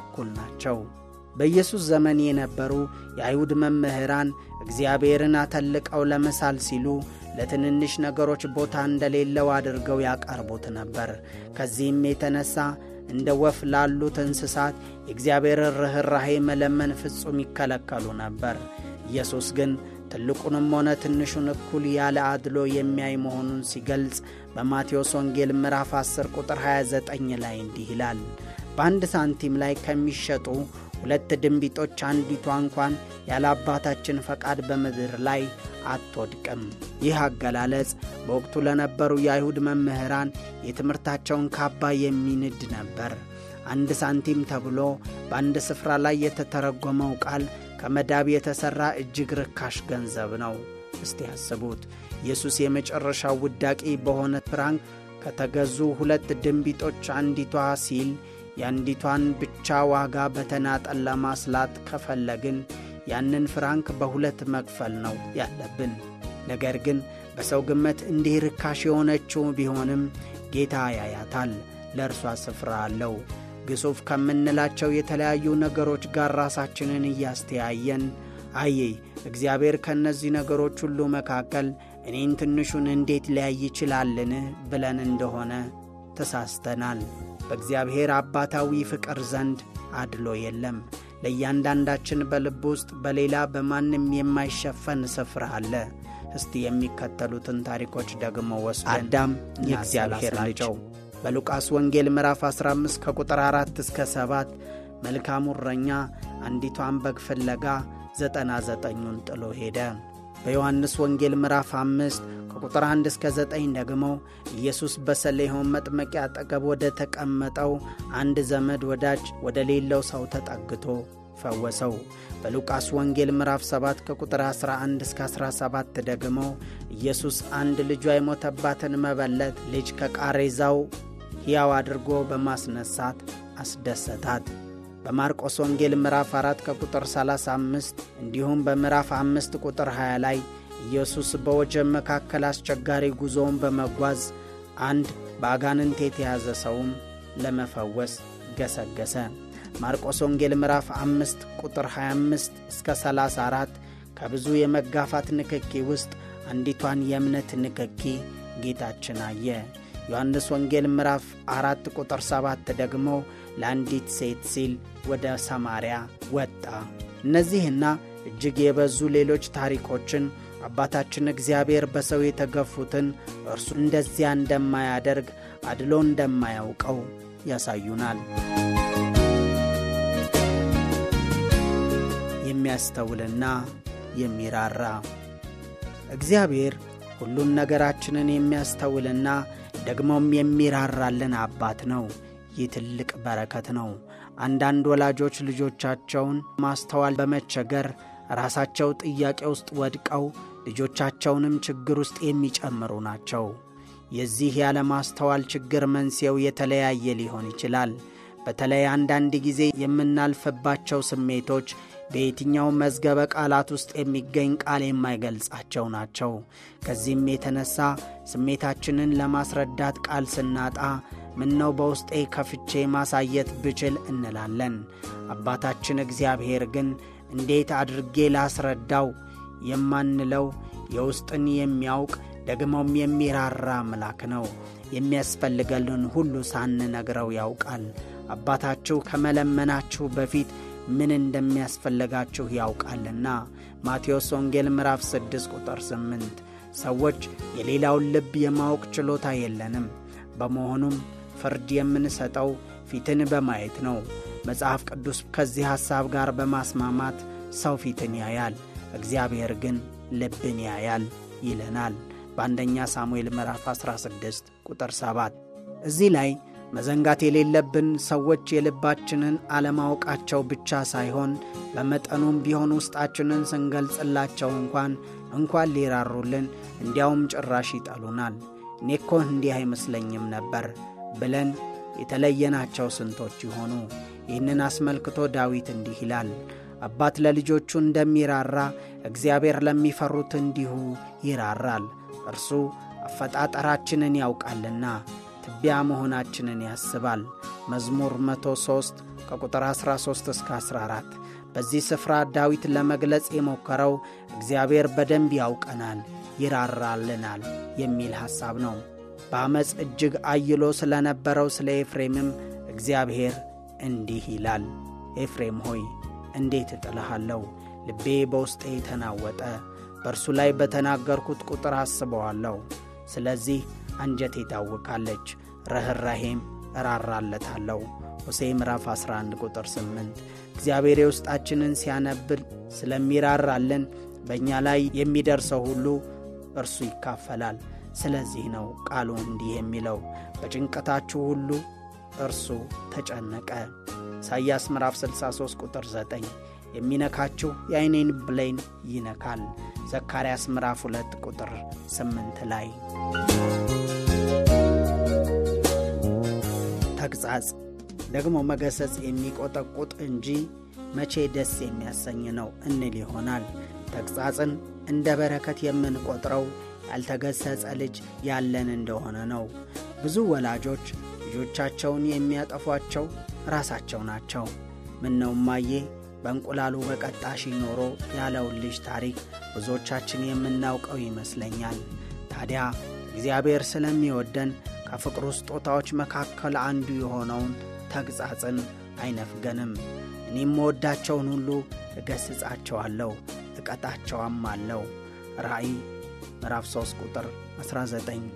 እኩል ናቸው። በኢየሱስ ዘመን የነበሩ የአይሁድ መምህራን እግዚአብሔርን አተልቀው ለመሳል ሲሉ ለትንንሽ ነገሮች ቦታ እንደሌለው አድርገው ያቀርቡት ነበር። ከዚህም የተነሳ እንደ ወፍ ላሉት እንስሳት የእግዚአብሔርን ርኅራኄ መለመን ፍጹም ይከለከሉ ነበር። ኢየሱስ ግን ትልቁንም ሆነ ትንሹን እኩል ያለ አድሎ የሚያይ መሆኑን ሲገልጽ በማቴዎስ ወንጌል ምዕራፍ 10 ቁጥር 29 ላይ እንዲህ ይላል፣ በአንድ ሳንቲም ላይ ከሚሸጡ ሁለት ድንቢጦች አንዲቷ እንኳን ያለ አባታችን ፈቃድ በምድር ላይ አትወድቅም። ይህ አገላለጽ በወቅቱ ለነበሩ የአይሁድ መምህራን የትምህርታቸውን ካባ የሚንድ ነበር። አንድ ሳንቲም ተብሎ በአንድ ስፍራ ላይ የተተረጎመው ቃል ከመዳብ የተሠራ እጅግ ርካሽ ገንዘብ ነው። እስቲ ያስቡት። ኢየሱስ የመጨረሻው ውዳቂ በሆነ ፍራንክ ከተገዙ ሁለት ድንቢጦች አንዲቷ ሲል የአንዲቷን ብቻ ዋጋ በተናጠል ለማስላት ከፈለግን ያንን ፍራንክ በሁለት መክፈል ነው ያለብን። ነገር ግን በሰው ግምት እንዲህ ርካሽ የሆነችው ቢሆንም ጌታ ያያታል፣ ለእርሷ ስፍራ አለው። ግሱፍ ከምንላቸው የተለያዩ ነገሮች ጋር ራሳችንን እያስተያየን አየ እግዚአብሔር ከእነዚህ ነገሮች ሁሉ መካከል እኔን ትንሹን እንዴት ሊያይ ይችላልን ብለን እንደሆነ ተሳስተናል። በእግዚአብሔር አባታዊ ፍቅር ዘንድ አድሎ የለም። ለእያንዳንዳችን በልብ ውስጥ በሌላ በማንም የማይሸፈን ስፍራ አለ። እስቲ የሚከተሉትን ታሪኮች ደግሞ ወስደን አዳም የእግዚአብሔር ልጅ በሉቃስ ወንጌል ምዕራፍ 15 ከቁጥር 4 እስከ 7 መልካሙ እረኛ አንዲቷን በግ ፍለጋ ዘጠና ዘጠኙን ጥሎ ሄደ። በዮሐንስ ወንጌል ምዕራፍ 5 ከቁጥር 1 እስከ 9 ደግሞ ኢየሱስ በሰሌሆን መጥመቂያ አጠገብ ወደ ተቀመጠው አንድ ዘመድ ወዳጅ ወደ ሌለው ሰው ተጠግቶ ፈወሰው። በሉቃስ ወንጌል ምዕራፍ 7 ከቁጥር 11 እስከ 17 ደግሞ ኢየሱስ አንድ ልጇ የሞተባትን መበለት ልጅ ከቃሬዛው ሕያው አድርጎ በማስነሳት አስደሰታት። በማርቆስ ወንጌል ምዕራፍ 4 ከቁጥር 35 እንዲሁም በምዕራፍ 5 ቁጥር 20 ላይ ኢየሱስ በወጀብ መካከል አስቸጋሪ ጉዞውን በመጓዝ አንድ በአጋንንት የተያዘ ሰውም ለመፈወስ ገሰገሰ። ማርቆስ ወንጌል ምዕራፍ 5 ቁጥር 25 እስከ 34 ከብዙ የመጋፋት ንክኪ ውስጥ አንዲቷን የእምነት ንክኪ ጌታችን አየ። ዮሐንስ ወንጌል ምዕራፍ 4 ቁጥር 7 ደግሞ ለአንዲት ሴት ሲል ወደ ሰማርያ ወጣ። እነዚህና እጅግ የበዙ ሌሎች ታሪኮችን አባታችን እግዚአብሔር በሰው የተገፉትን እርሱ እንደዚያ እንደማያደርግ አድሎ እንደማያውቀው ያሳዩናል። የሚያስተውልና የሚራራ እግዚአብሔር ሁሉን ነገራችንን የሚያስተውልና ደግሞም የሚራራልን አባት ነው። ይህ ትልቅ በረከት ነው። አንዳንድ ወላጆች ልጆቻቸውን ማስተዋል በመቸገር ራሳቸው ጥያቄ ውስጥ ወድቀው ልጆቻቸውንም ችግር ውስጥ የሚጨምሩ ናቸው። የዚህ ያለማስተዋል ችግር መንስኤው የተለያየ ሊሆን ይችላል። በተለይ አንዳንድ ጊዜ የምናልፍባቸው ስሜቶች በየትኛው መዝገበ ቃላት ውስጥ የሚገኝ ቃል የማይገልጻቸው ናቸው። ከዚህም የተነሳ ስሜታችንን ለማስረዳት ቃል ስናጣ ምነው በውስጤ ከፍቼ ማሳየት ብችል እንላለን። አባታችን እግዚአብሔር ግን እንዴት አድርጌ ላስረዳው የማንለው የውስጥን የሚያውቅ ደግሞም የሚራራ አምላክ ነው። የሚያስፈልገልን ሁሉ ሳንነግረው ያውቃል። አባታችሁ ከመለመናችሁ በፊት ምን እንደሚያስፈልጋችሁ ያውቃልና። ማቴዎስ ወንጌል ምዕራፍ 6 ቁጥር 8 ሰዎች የሌላውን ልብ የማወቅ ችሎታ የለንም። በመሆኑም ፍርድ የምንሰጠው ፊትን በማየት ነው። መጽሐፍ ቅዱስ ከዚህ ሐሳብ ጋር በማስማማት ሰው ፊትን ያያል፣ እግዚአብሔር ግን ልብን ያያል ይለናል በአንደኛ ሳሙኤል ምዕራፍ 16 ቁጥር 7። እዚህ ላይ መዘንጋት የሌለብን ሰዎች የልባችንን አለማወቃቸው ብቻ ሳይሆን በመጠኑም ቢሆን ውስጣችንን ስንገልጽላቸው እንኳን እንኳን ሊራሩልን እንዲያውም ጭራሽ ይጠሉናል። እኔ እኮ እንዲህ አይመስለኝም ነበር ብለን የተለየናቸው ስንቶች ይሆኑ? ይህንን አስመልክቶ ዳዊት እንዲህ ይላል፣ አባት ለልጆቹ እንደሚራራ እግዚአብሔር ለሚፈሩት እንዲሁ ይራራል። እርሱ አፈጣጠራችንን ያውቃልና ትቢያ መሆናችንን ያስባል። መዝሙር 103 ከቁጥር 13 እስከ 14። በዚህ ስፍራ ዳዊት ለመግለጽ የሞከረው እግዚአብሔር በደንብ ያውቀናል፣ ይራራልናል የሚል ሐሳብ ነው። በአመፅ እጅግ አይሎ ስለነበረው ስለ ኤፍሬምም እግዚአብሔር እንዲህ ይላል፣ ኤፍሬም ሆይ እንዴት እጥልሃለሁ? ልቤ በውስጤ ተናወጠ። በእርሱ ላይ በተናገርኩት ቁጥር አስበዋለሁ። ስለዚህ አንጀቴ ታውካለች፣ ርኅራሄም እራራለታለሁ። ሆሴዕ ምዕራፍ 11 ቁጥር 8 እግዚአብሔር የውስጣችንን ሲያነብል ስለሚራራልን በእኛ ላይ የሚደርሰው ሁሉ እርሱ ይካፈላል። ስለዚህ ነው ቃሉ እንዲህ የሚለው በጭንቀታችሁ ሁሉ እርሱ ተጨነቀ። ኢሳይያስ ምዕራፍ 63 ቁጥር 9 የሚነካችሁ የዐይኔን ብሌን ይነካል። ዘካርያስ ምዕራፍ 2 ቁጥር 8 ላይ ተግሣጽ ደግሞ መገሰጽ የሚቆጠቁጥ እንጂ መቼ ደስ የሚያሰኝ ነው እንል ይሆናል። ተግሣጽን እንደ በረከት የምንቆጥረው ያልተገሰጸ ልጅ ያለን እንደሆነ ነው። ብዙ ወላጆች ልጆቻቸውን የሚያጠፏቸው ራሳቸው ናቸው። ምነው እማዬ በእንቁላሉ በቀጣሽ ኖሮ ያለውን ልጅ ታሪክ ብዙዎቻችን የምናውቀው ይመስለኛል። ታዲያ እግዚአብሔር ስለሚወደን ከፍቅሩ ስጦታዎች መካከል አንዱ የሆነውን ተግሣጽን አይነፍገንም። እኔም መወዳቸውን ሁሉ እገስጻቸዋለሁ እቀጣቸዋም አለው። ራእይ ምዕራፍ 3 ቁጥር 19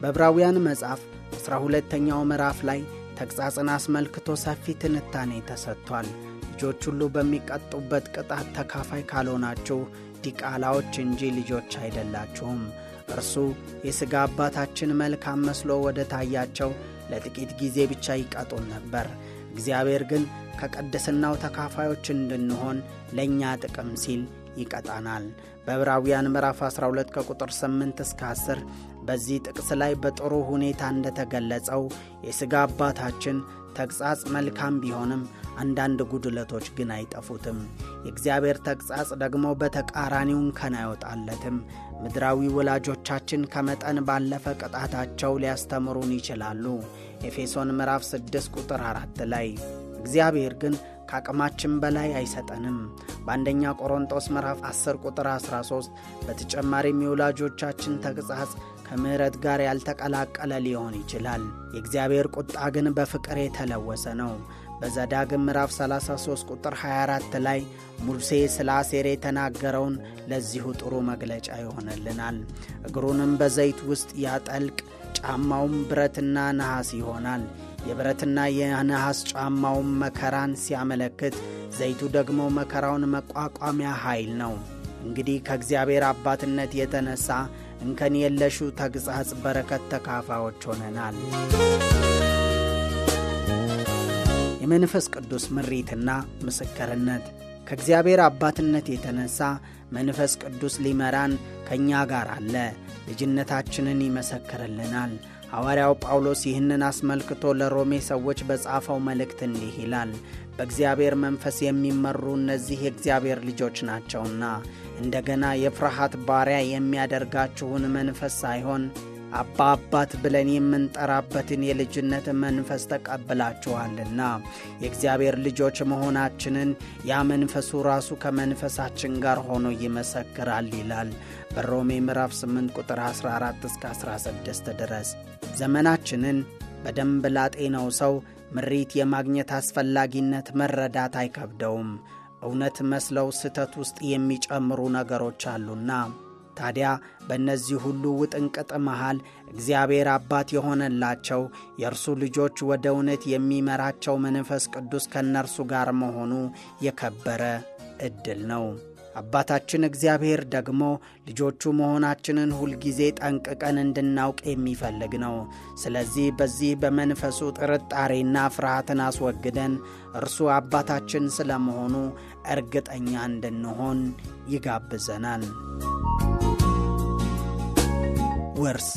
በዕብራውያን መጽሐፍ 12ተኛው ምዕራፍ ላይ ተግሣጽን አስመልክቶ ሰፊ ትንታኔ ተሰጥቷል። ልጆች ሁሉ በሚቀጡበት ቅጣት ተካፋይ ካልሆናችሁ ዲቃላዎች እንጂ ልጆች አይደላችሁም። እርሱ የሥጋ አባታችን መልካም መስሎ ወደ ታያቸው ለጥቂት ጊዜ ብቻ ይቀጡን ነበር። እግዚአብሔር ግን ከቅድስናው ተካፋዮች እንድንሆን ለእኛ ጥቅም ሲል ይቀጣናል። በዕብራውያን ምዕራፍ 12 ከቁጥር 8 እስከ 10 በዚህ ጥቅስ ላይ በጥሩ ሁኔታ እንደተገለጸው የሥጋ አባታችን ተግሣጽ መልካም ቢሆንም አንዳንድ ጉድለቶች ግን አይጠፉትም። የእግዚአብሔር ተግሣጽ ደግሞ በተቃራኒው እንከን አይወጣለትም። ምድራዊ ወላጆቻችን ከመጠን ባለፈ ቅጣታቸው ሊያስተምሩን ይችላሉ። ኤፌሶን ምዕራፍ 6 ቁጥር 4 ላይ እግዚአብሔር ግን ከአቅማችን በላይ አይሰጠንም። በአንደኛ ቆሮንጦስ ምዕራፍ 10 ቁጥር 13 በተጨማሪም የወላጆቻችን ተግሣጽ ከምሕረት ጋር ያልተቀላቀለ ሊሆን ይችላል። የእግዚአብሔር ቁጣ ግን በፍቅር የተለወሰ ነው። በዘዳግም ምዕራፍ 33 ቁጥር 24 ላይ ሙሴ ስለ አሴር የተናገረውን ለዚሁ ጥሩ መግለጫ ይሆንልናል። እግሩንም በዘይት ውስጥ ያጠልቅ፣ ጫማውም ብረትና ነሐስ ይሆናል። የብረትና የነሐስ ጫማውም መከራን ሲያመለክት፣ ዘይቱ ደግሞ መከራውን መቋቋሚያ ኃይል ነው። እንግዲህ ከእግዚአብሔር አባትነት የተነሳ እንከን የለሹ ተግሣጽ በረከት ተካፋዮች ሆነናል። የመንፈስ ቅዱስ ምሪትና ምስክርነት ከእግዚአብሔር አባትነት የተነሳ መንፈስ ቅዱስ ሊመራን ከእኛ ጋር አለ። ልጅነታችንን ይመሰክርልናል። ሐዋርያው ጳውሎስ ይህንን አስመልክቶ ለሮሜ ሰዎች በጻፈው መልእክት እንዲህ ይላል፣ በእግዚአብሔር መንፈስ የሚመሩ እነዚህ የእግዚአብሔር ልጆች ናቸውና እንደገና የፍርሃት ባሪያ የሚያደርጋችሁን መንፈስ ሳይሆን አባ አባት ብለን የምንጠራበትን የልጅነት መንፈስ ተቀብላችኋልና የእግዚአብሔር ልጆች መሆናችንን ያ መንፈሱ ራሱ ከመንፈሳችን ጋር ሆኖ ይመሰክራል ይላል በሮሜ ምዕራፍ 8 ቁጥር 14 እስከ 16 ድረስ። ዘመናችንን በደንብ ላጤነው ሰው ምሪት የማግኘት አስፈላጊነት መረዳት አይከብደውም። እውነት መስለው ስህተት ውስጥ የሚጨምሩ ነገሮች አሉና ታዲያ በእነዚህ ሁሉ ውጥንቅጥ መሃል እግዚአብሔር አባት የሆነላቸው የእርሱ ልጆች ወደ እውነት የሚመራቸው መንፈስ ቅዱስ ከእነርሱ ጋር መሆኑ የከበረ ዕድል ነው። አባታችን እግዚአብሔር ደግሞ ልጆቹ መሆናችንን ሁልጊዜ ጠንቅቀን እንድናውቅ የሚፈልግ ነው። ስለዚህ በዚህ በመንፈሱ ጥርጣሬና ፍርሃትን አስወግደን እርሱ አባታችን ስለመሆኑ እርግጠኛ እንድንሆን ይጋብዘናል። ውርስ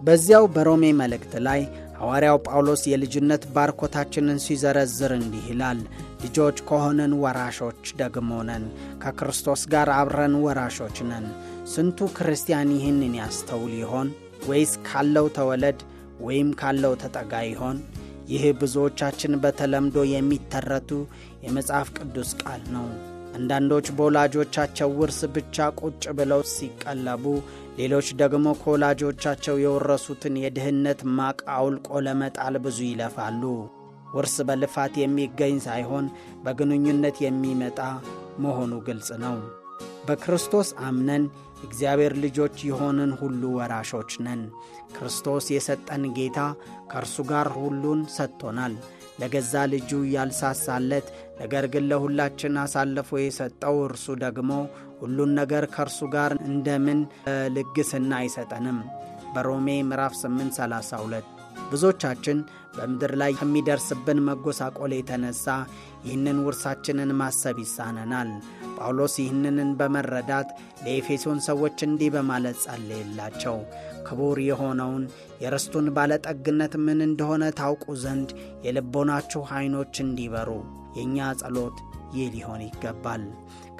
በዚያው በሮሜ መልእክት ላይ ሐዋርያው ጳውሎስ የልጅነት ባርኮታችንን ሲዘረዝር እንዲህ ይላል። ልጆች ከሆንን ወራሾች ደግሞ ነን፣ ከክርስቶስ ጋር አብረን ወራሾች ነን። ስንቱ ክርስቲያን ይህንን ያስተውል ይሆን? ወይስ ካለው ተወለድ ወይም ካለው ተጠጋ ይሆን? ይህ ብዙዎቻችን በተለምዶ የሚተረቱ የመጽሐፍ ቅዱስ ቃል ነው። አንዳንዶች በወላጆቻቸው ውርስ ብቻ ቁጭ ብለው ሲቀለቡ፣ ሌሎች ደግሞ ከወላጆቻቸው የወረሱትን የድህነት ማቅ አውልቆ ለመጣል ብዙ ይለፋሉ። ውርስ በልፋት የሚገኝ ሳይሆን በግንኙነት የሚመጣ መሆኑ ግልጽ ነው። በክርስቶስ አምነን እግዚአብሔር ልጆች የሆንን ሁሉ ወራሾች ነን። ክርስቶስ የሰጠን ጌታ ከእርሱ ጋር ሁሉን ሰጥቶናል። ለገዛ ልጁ ያልሳሳለት ነገር ግን ለሁላችን አሳልፎ የሰጠው እርሱ ደግሞ ሁሉን ነገር ከእርሱ ጋር እንደምን ልግስና አይሰጠንም? በሮሜ ምዕራፍ 832 ብዙዎቻችን በምድር ላይ ከሚደርስብን መጎሳቆል የተነሳ ይህንን ውርሳችንን ማሰብ ይሳነናል። ጳውሎስ ይህንን በመረዳት ለኤፌሶን ሰዎች እንዲህ በማለት ጸለየላቸው። ክቡር የሆነውን የርስቱን ባለጠግነት ምን እንደሆነ ታውቁ ዘንድ የልቦናችሁ ዐይኖች እንዲበሩ የእኛ ጸሎት ይህ ሊሆን ይገባል።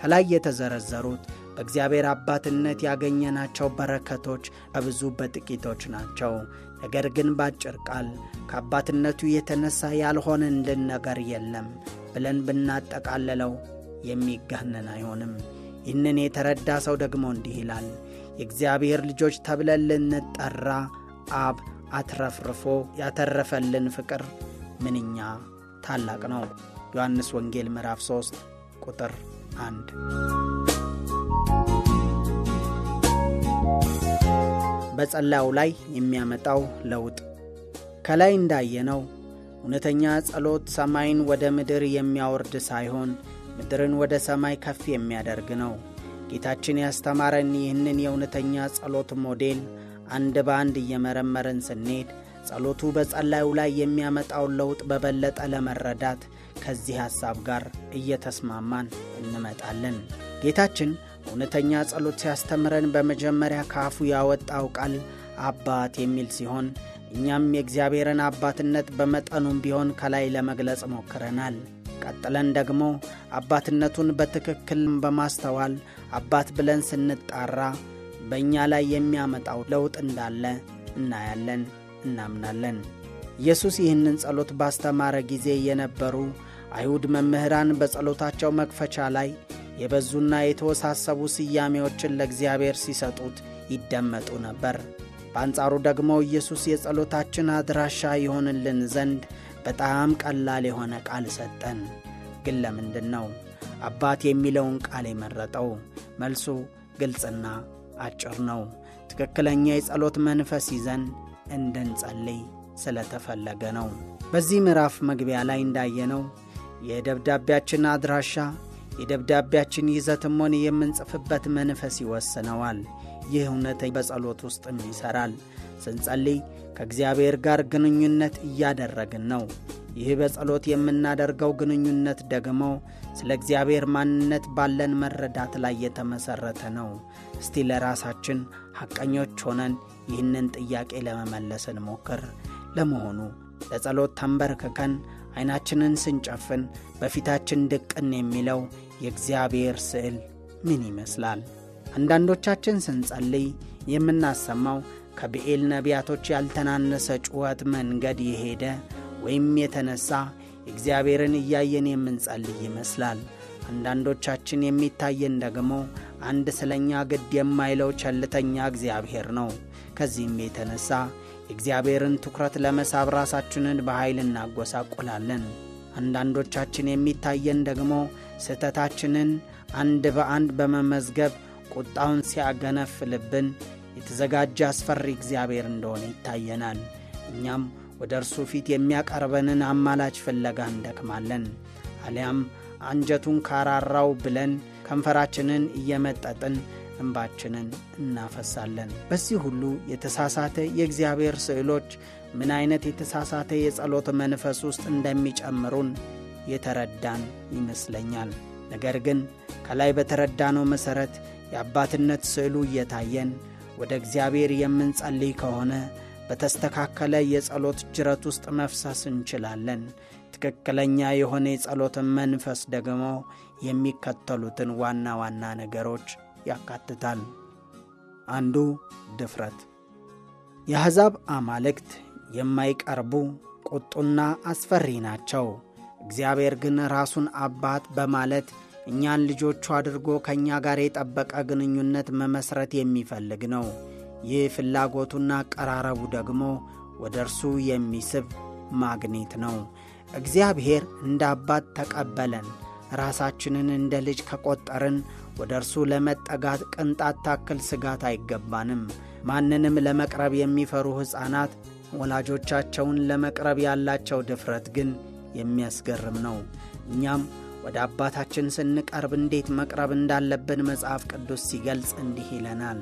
ከላይ የተዘረዘሩት በእግዚአብሔር አባትነት ያገኘናቸው በረከቶች ከብዙ በጥቂቶች ናቸው። ነገር ግን ባጭር ቃል ከአባትነቱ የተነሳ ያልሆነልን ነገር የለም ብለን ብናጠቃልለው የሚጋነን አይሆንም። ይህንን የተረዳ ሰው ደግሞ እንዲህ ይላል፣ የእግዚአብሔር ልጆች ተብለን ልንጠራ አብ አትረፍርፎ ያተረፈልን ፍቅር ምንኛ ታላቅ ነው። ዮሐንስ ወንጌል ምዕራፍ 3 ቁጥር 1 በጸላዩ ላይ የሚያመጣው ለውጥ ከላይ እንዳየነው እውነተኛ ጸሎት ሰማይን ወደ ምድር የሚያወርድ ሳይሆን ምድርን ወደ ሰማይ ከፍ የሚያደርግ ነው። ጌታችን ያስተማረን ይህንን የእውነተኛ ጸሎት ሞዴል አንድ በአንድ እየመረመርን ስንሄድ ጸሎቱ በጸላዩ ላይ የሚያመጣውን ለውጥ በበለጠ ለመረዳት ከዚህ ሐሳብ ጋር እየተስማማን እንመጣለን። ጌታችን እውነተኛ ጸሎት ሲያስተምረን በመጀመሪያ ከአፉ ያወጣው ቃል አባት የሚል ሲሆን እኛም የእግዚአብሔርን አባትነት በመጠኑም ቢሆን ከላይ ለመግለጽ ሞክረናል። ቀጥለን ደግሞ አባትነቱን በትክክል በማስተዋል አባት ብለን ስንጣራ በእኛ ላይ የሚያመጣው ለውጥ እንዳለ እናያለን፣ እናምናለን። ኢየሱስ ይህንን ጸሎት ባስተማረ ጊዜ የነበሩ አይሁድ መምህራን በጸሎታቸው መክፈቻ ላይ የበዙና የተወሳሰቡ ስያሜዎችን ለእግዚአብሔር ሲሰጡት ይደመጡ ነበር። በአንጻሩ ደግሞ ኢየሱስ የጸሎታችን አድራሻ ይሆንልን ዘንድ በጣም ቀላል የሆነ ቃል ሰጠን። ግን ለምንድን ነው አባት የሚለውን ቃል የመረጠው? መልሱ ግልጽና አጭር ነው። ትክክለኛ የጸሎት መንፈስ ይዘን እንድንጸልይ ስለተፈለገ ነው። በዚህ ምዕራፍ መግቢያ ላይ እንዳየነው የደብዳቤያችን አድራሻ የደብዳቤያችን ይዘትም ሆነ የምንጽፍበት መንፈስ ይወስነዋል። ይህ እውነት በጸሎት ውስጥም ይሠራል። ስንጸልይ ከእግዚአብሔር ጋር ግንኙነት እያደረግን ነው። ይህ በጸሎት የምናደርገው ግንኙነት ደግሞ ስለ እግዚአብሔር ማንነት ባለን መረዳት ላይ የተመሠረተ ነው። እስቲ ለራሳችን ሐቀኞች ሆነን ይህንን ጥያቄ ለመመለስ እንሞክር። ለመሆኑ ለጸሎት ተንበርክከን ዐይናችንን ስንጨፍን በፊታችን ድቅን የሚለው የእግዚአብሔር ስዕል ምን ይመስላል? አንዳንዶቻችን ስንጸልይ የምናሰማው ከብኤል ነቢያቶች ያልተናነሰ ጩኸት መንገድ የሄደ ወይም የተነሳ እግዚአብሔርን እያየን የምንጸልይ ይመስላል። አንዳንዶቻችን የሚታየን ደግሞ አንድ ስለኛ ግድ የማይለው ቸልተኛ እግዚአብሔር ነው። ከዚህም የተነሳ የእግዚአብሔርን ትኩረት ለመሳብ ራሳችንን በኃይል እናጎሳቁላለን። አንዳንዶቻችን የሚታየን ደግሞ ስህተታችንን አንድ በአንድ በመመዝገብ ቁጣውን ሲያገነፍልብን የተዘጋጀ አስፈሪ እግዚአብሔር እንደሆነ ይታየናል። እኛም ወደ እርሱ ፊት የሚያቀርበንን አማላች ፍለጋ እንደክማለን። አሊያም አንጀቱን ካራራው ብለን ከንፈራችንን እየመጠጥን እንባችንን እናፈሳለን። በዚህ ሁሉ የተሳሳተ የእግዚአብሔር ስዕሎች ምን አይነት የተሳሳተ የጸሎት መንፈስ ውስጥ እንደሚጨምሩን የተረዳን ይመስለኛል። ነገር ግን ከላይ በተረዳነው መሠረት የአባትነት ስዕሉ እየታየን ወደ እግዚአብሔር የምንጸልይ ከሆነ በተስተካከለ የጸሎት ጅረት ውስጥ መፍሰስ እንችላለን። ትክክለኛ የሆነ የጸሎትን መንፈስ ደግሞ የሚከተሉትን ዋና ዋና ነገሮች ያካትታል። አንዱ ድፍረት። የአሕዛብ አማልክት የማይቀርቡ ቁጡና አስፈሪ ናቸው። እግዚአብሔር ግን ራሱን አባት በማለት እኛን ልጆቹ አድርጎ ከእኛ ጋር የጠበቀ ግንኙነት መመስረት የሚፈልግ ነው። ይህ ፍላጎቱና አቀራረቡ ደግሞ ወደ እርሱ የሚስብ ማግኔት ነው። እግዚአብሔር እንደ አባት ተቀበለን። ራሳችንን እንደ ልጅ ከቆጠርን ወደ እርሱ ለመጠጋት ቅንጣት ታክል ስጋት አይገባንም። ማንንም ለመቅረብ የሚፈሩ ሕፃናት ወላጆቻቸውን ለመቅረብ ያላቸው ድፍረት ግን የሚያስገርም ነው። እኛም ወደ አባታችን ስንቀርብ እንዴት መቅረብ እንዳለብን መጽሐፍ ቅዱስ ሲገልጽ እንዲህ ይለናል።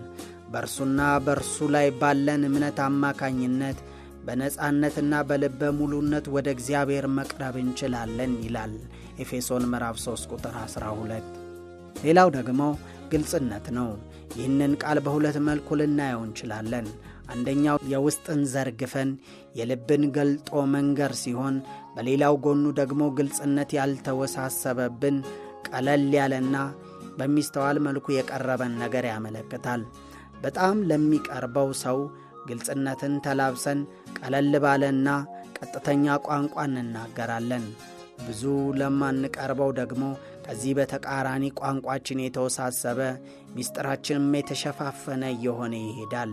በእርሱና በእርሱ ላይ ባለን እምነት አማካኝነት በነጻነትና በልበ ሙሉነት ወደ እግዚአብሔር መቅረብ እንችላለን ይላል ኤፌሶን ምዕራፍ 3 ቁጥር 12። ሌላው ደግሞ ግልጽነት ነው። ይህንን ቃል በሁለት መልኩ ልናየው እንችላለን። አንደኛው የውስጥን ዘርግፈን የልብን ገልጦ መንገር ሲሆን፣ በሌላው ጎኑ ደግሞ ግልጽነት ያልተወሳሰበብን ቀለል ያለና በሚስተዋል መልኩ የቀረበን ነገር ያመለክታል። በጣም ለሚቀርበው ሰው ግልጽነትን ተላብሰን ቀለል ባለና ቀጥተኛ ቋንቋ እንናገራለን። ብዙ ለማንቀርበው ደግሞ ከዚህ በተቃራኒ ቋንቋችን የተወሳሰበ ምስጢራችንም የተሸፋፈነ እየሆነ ይሄዳል።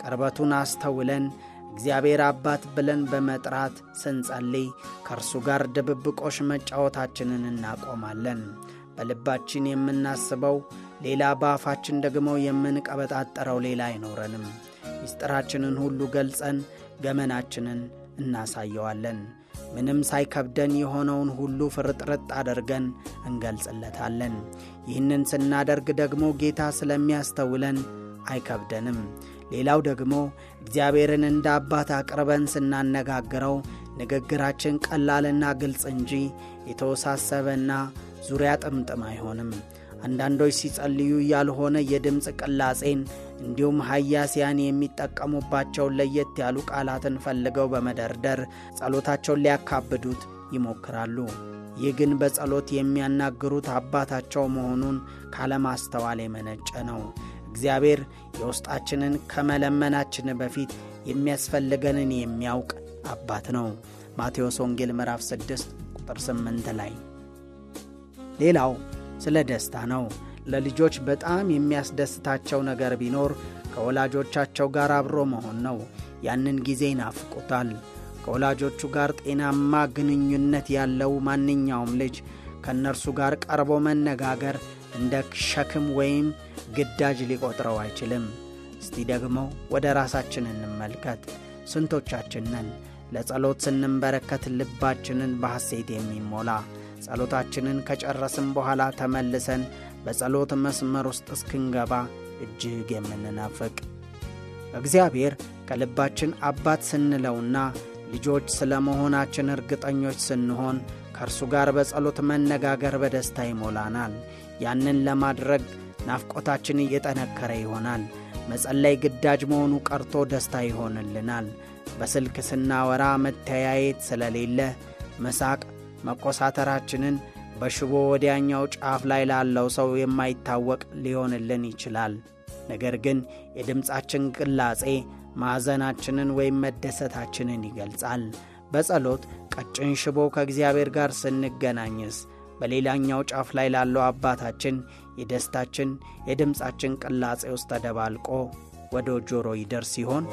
ቅርበቱን አስተውለን እግዚአብሔር አባት ብለን በመጥራት ስንጸልይ ከእርሱ ጋር ድብብቆሽ መጫወታችንን እናቆማለን። በልባችን የምናስበው ሌላ፣ በአፋችን ደግሞ የምንቀበጣጠረው ሌላ አይኖረንም። ምስጢራችንን ሁሉ ገልጸን ገመናችንን እናሳየዋለን። ምንም ሳይከብደን የሆነውን ሁሉ ፍርጥርጥ አድርገን እንገልጽለታለን። ይህንን ስናደርግ ደግሞ ጌታ ስለሚያስተውለን አይከብደንም። ሌላው ደግሞ እግዚአብሔርን እንደ አባት አቅርበን ስናነጋግረው ንግግራችን ቀላልና ግልጽ እንጂ የተወሳሰበና ዙሪያ ጥምጥም አይሆንም። አንዳንዶች ሲጸልዩ ያልሆነ የድምፅ ቅላጼን እንዲሁም ሀያሲያን የሚጠቀሙባቸውን ለየት ያሉ ቃላትን ፈልገው በመደርደር ጸሎታቸውን ሊያካብዱት ይሞክራሉ። ይህ ግን በጸሎት የሚያናግሩት አባታቸው መሆኑን ካለማስተዋል የመነጨ ነው። እግዚአብሔር የውስጣችንን ከመለመናችን በፊት የሚያስፈልገንን የሚያውቅ አባት ነው። ማቴዎስ ወንጌል ምዕራፍ 6 ቁጥር 8 ላይ። ሌላው ስለ ደስታ ነው። ለልጆች በጣም የሚያስደስታቸው ነገር ቢኖር ከወላጆቻቸው ጋር አብሮ መሆን ነው። ያንን ጊዜ ይናፍቁታል። ከወላጆቹ ጋር ጤናማ ግንኙነት ያለው ማንኛውም ልጅ ከእነርሱ ጋር ቀርቦ መነጋገር እንደ ሸክም ወይም ግዳጅ ሊቆጥረው አይችልም። እስቲ ደግሞ ወደ ራሳችን እንመልከት። ስንቶቻችን ነን ለጸሎት ስንንበረከት ልባችንን በሐሴት የሚሞላ ጸሎታችንን ከጨረስን በኋላ ተመልሰን በጸሎት መስመር ውስጥ እስክንገባ እጅግ የምንናፍቅ? እግዚአብሔር ከልባችን አባት ስንለውና ልጆች ስለ መሆናችን እርግጠኞች ስንሆን ከእርሱ ጋር በጸሎት መነጋገር በደስታ ይሞላናል። ያንን ለማድረግ ናፍቆታችን እየጠነከረ ይሆናል። መጸለይ ግዳጅ መሆኑ ቀርቶ ደስታ ይሆንልናል። በስልክ ስናወራ መተያየት ስለሌለ መሳቅ መኮሳተራችንን በሽቦ ወዲያኛው ጫፍ ላይ ላለው ሰው የማይታወቅ ሊሆንልን ይችላል። ነገር ግን የድምፃችን ቅላጼ ማዕዘናችንን ወይም መደሰታችንን ይገልጻል። በጸሎት ቀጭን ሽቦ ከእግዚአብሔር ጋር ስንገናኝስ በሌላኛው ጫፍ ላይ ላለው አባታችን የደስታችን የድምፃችን ቅላጼ ውስጥ ተደባልቆ ወደ ጆሮ ይደርስ ይሆን?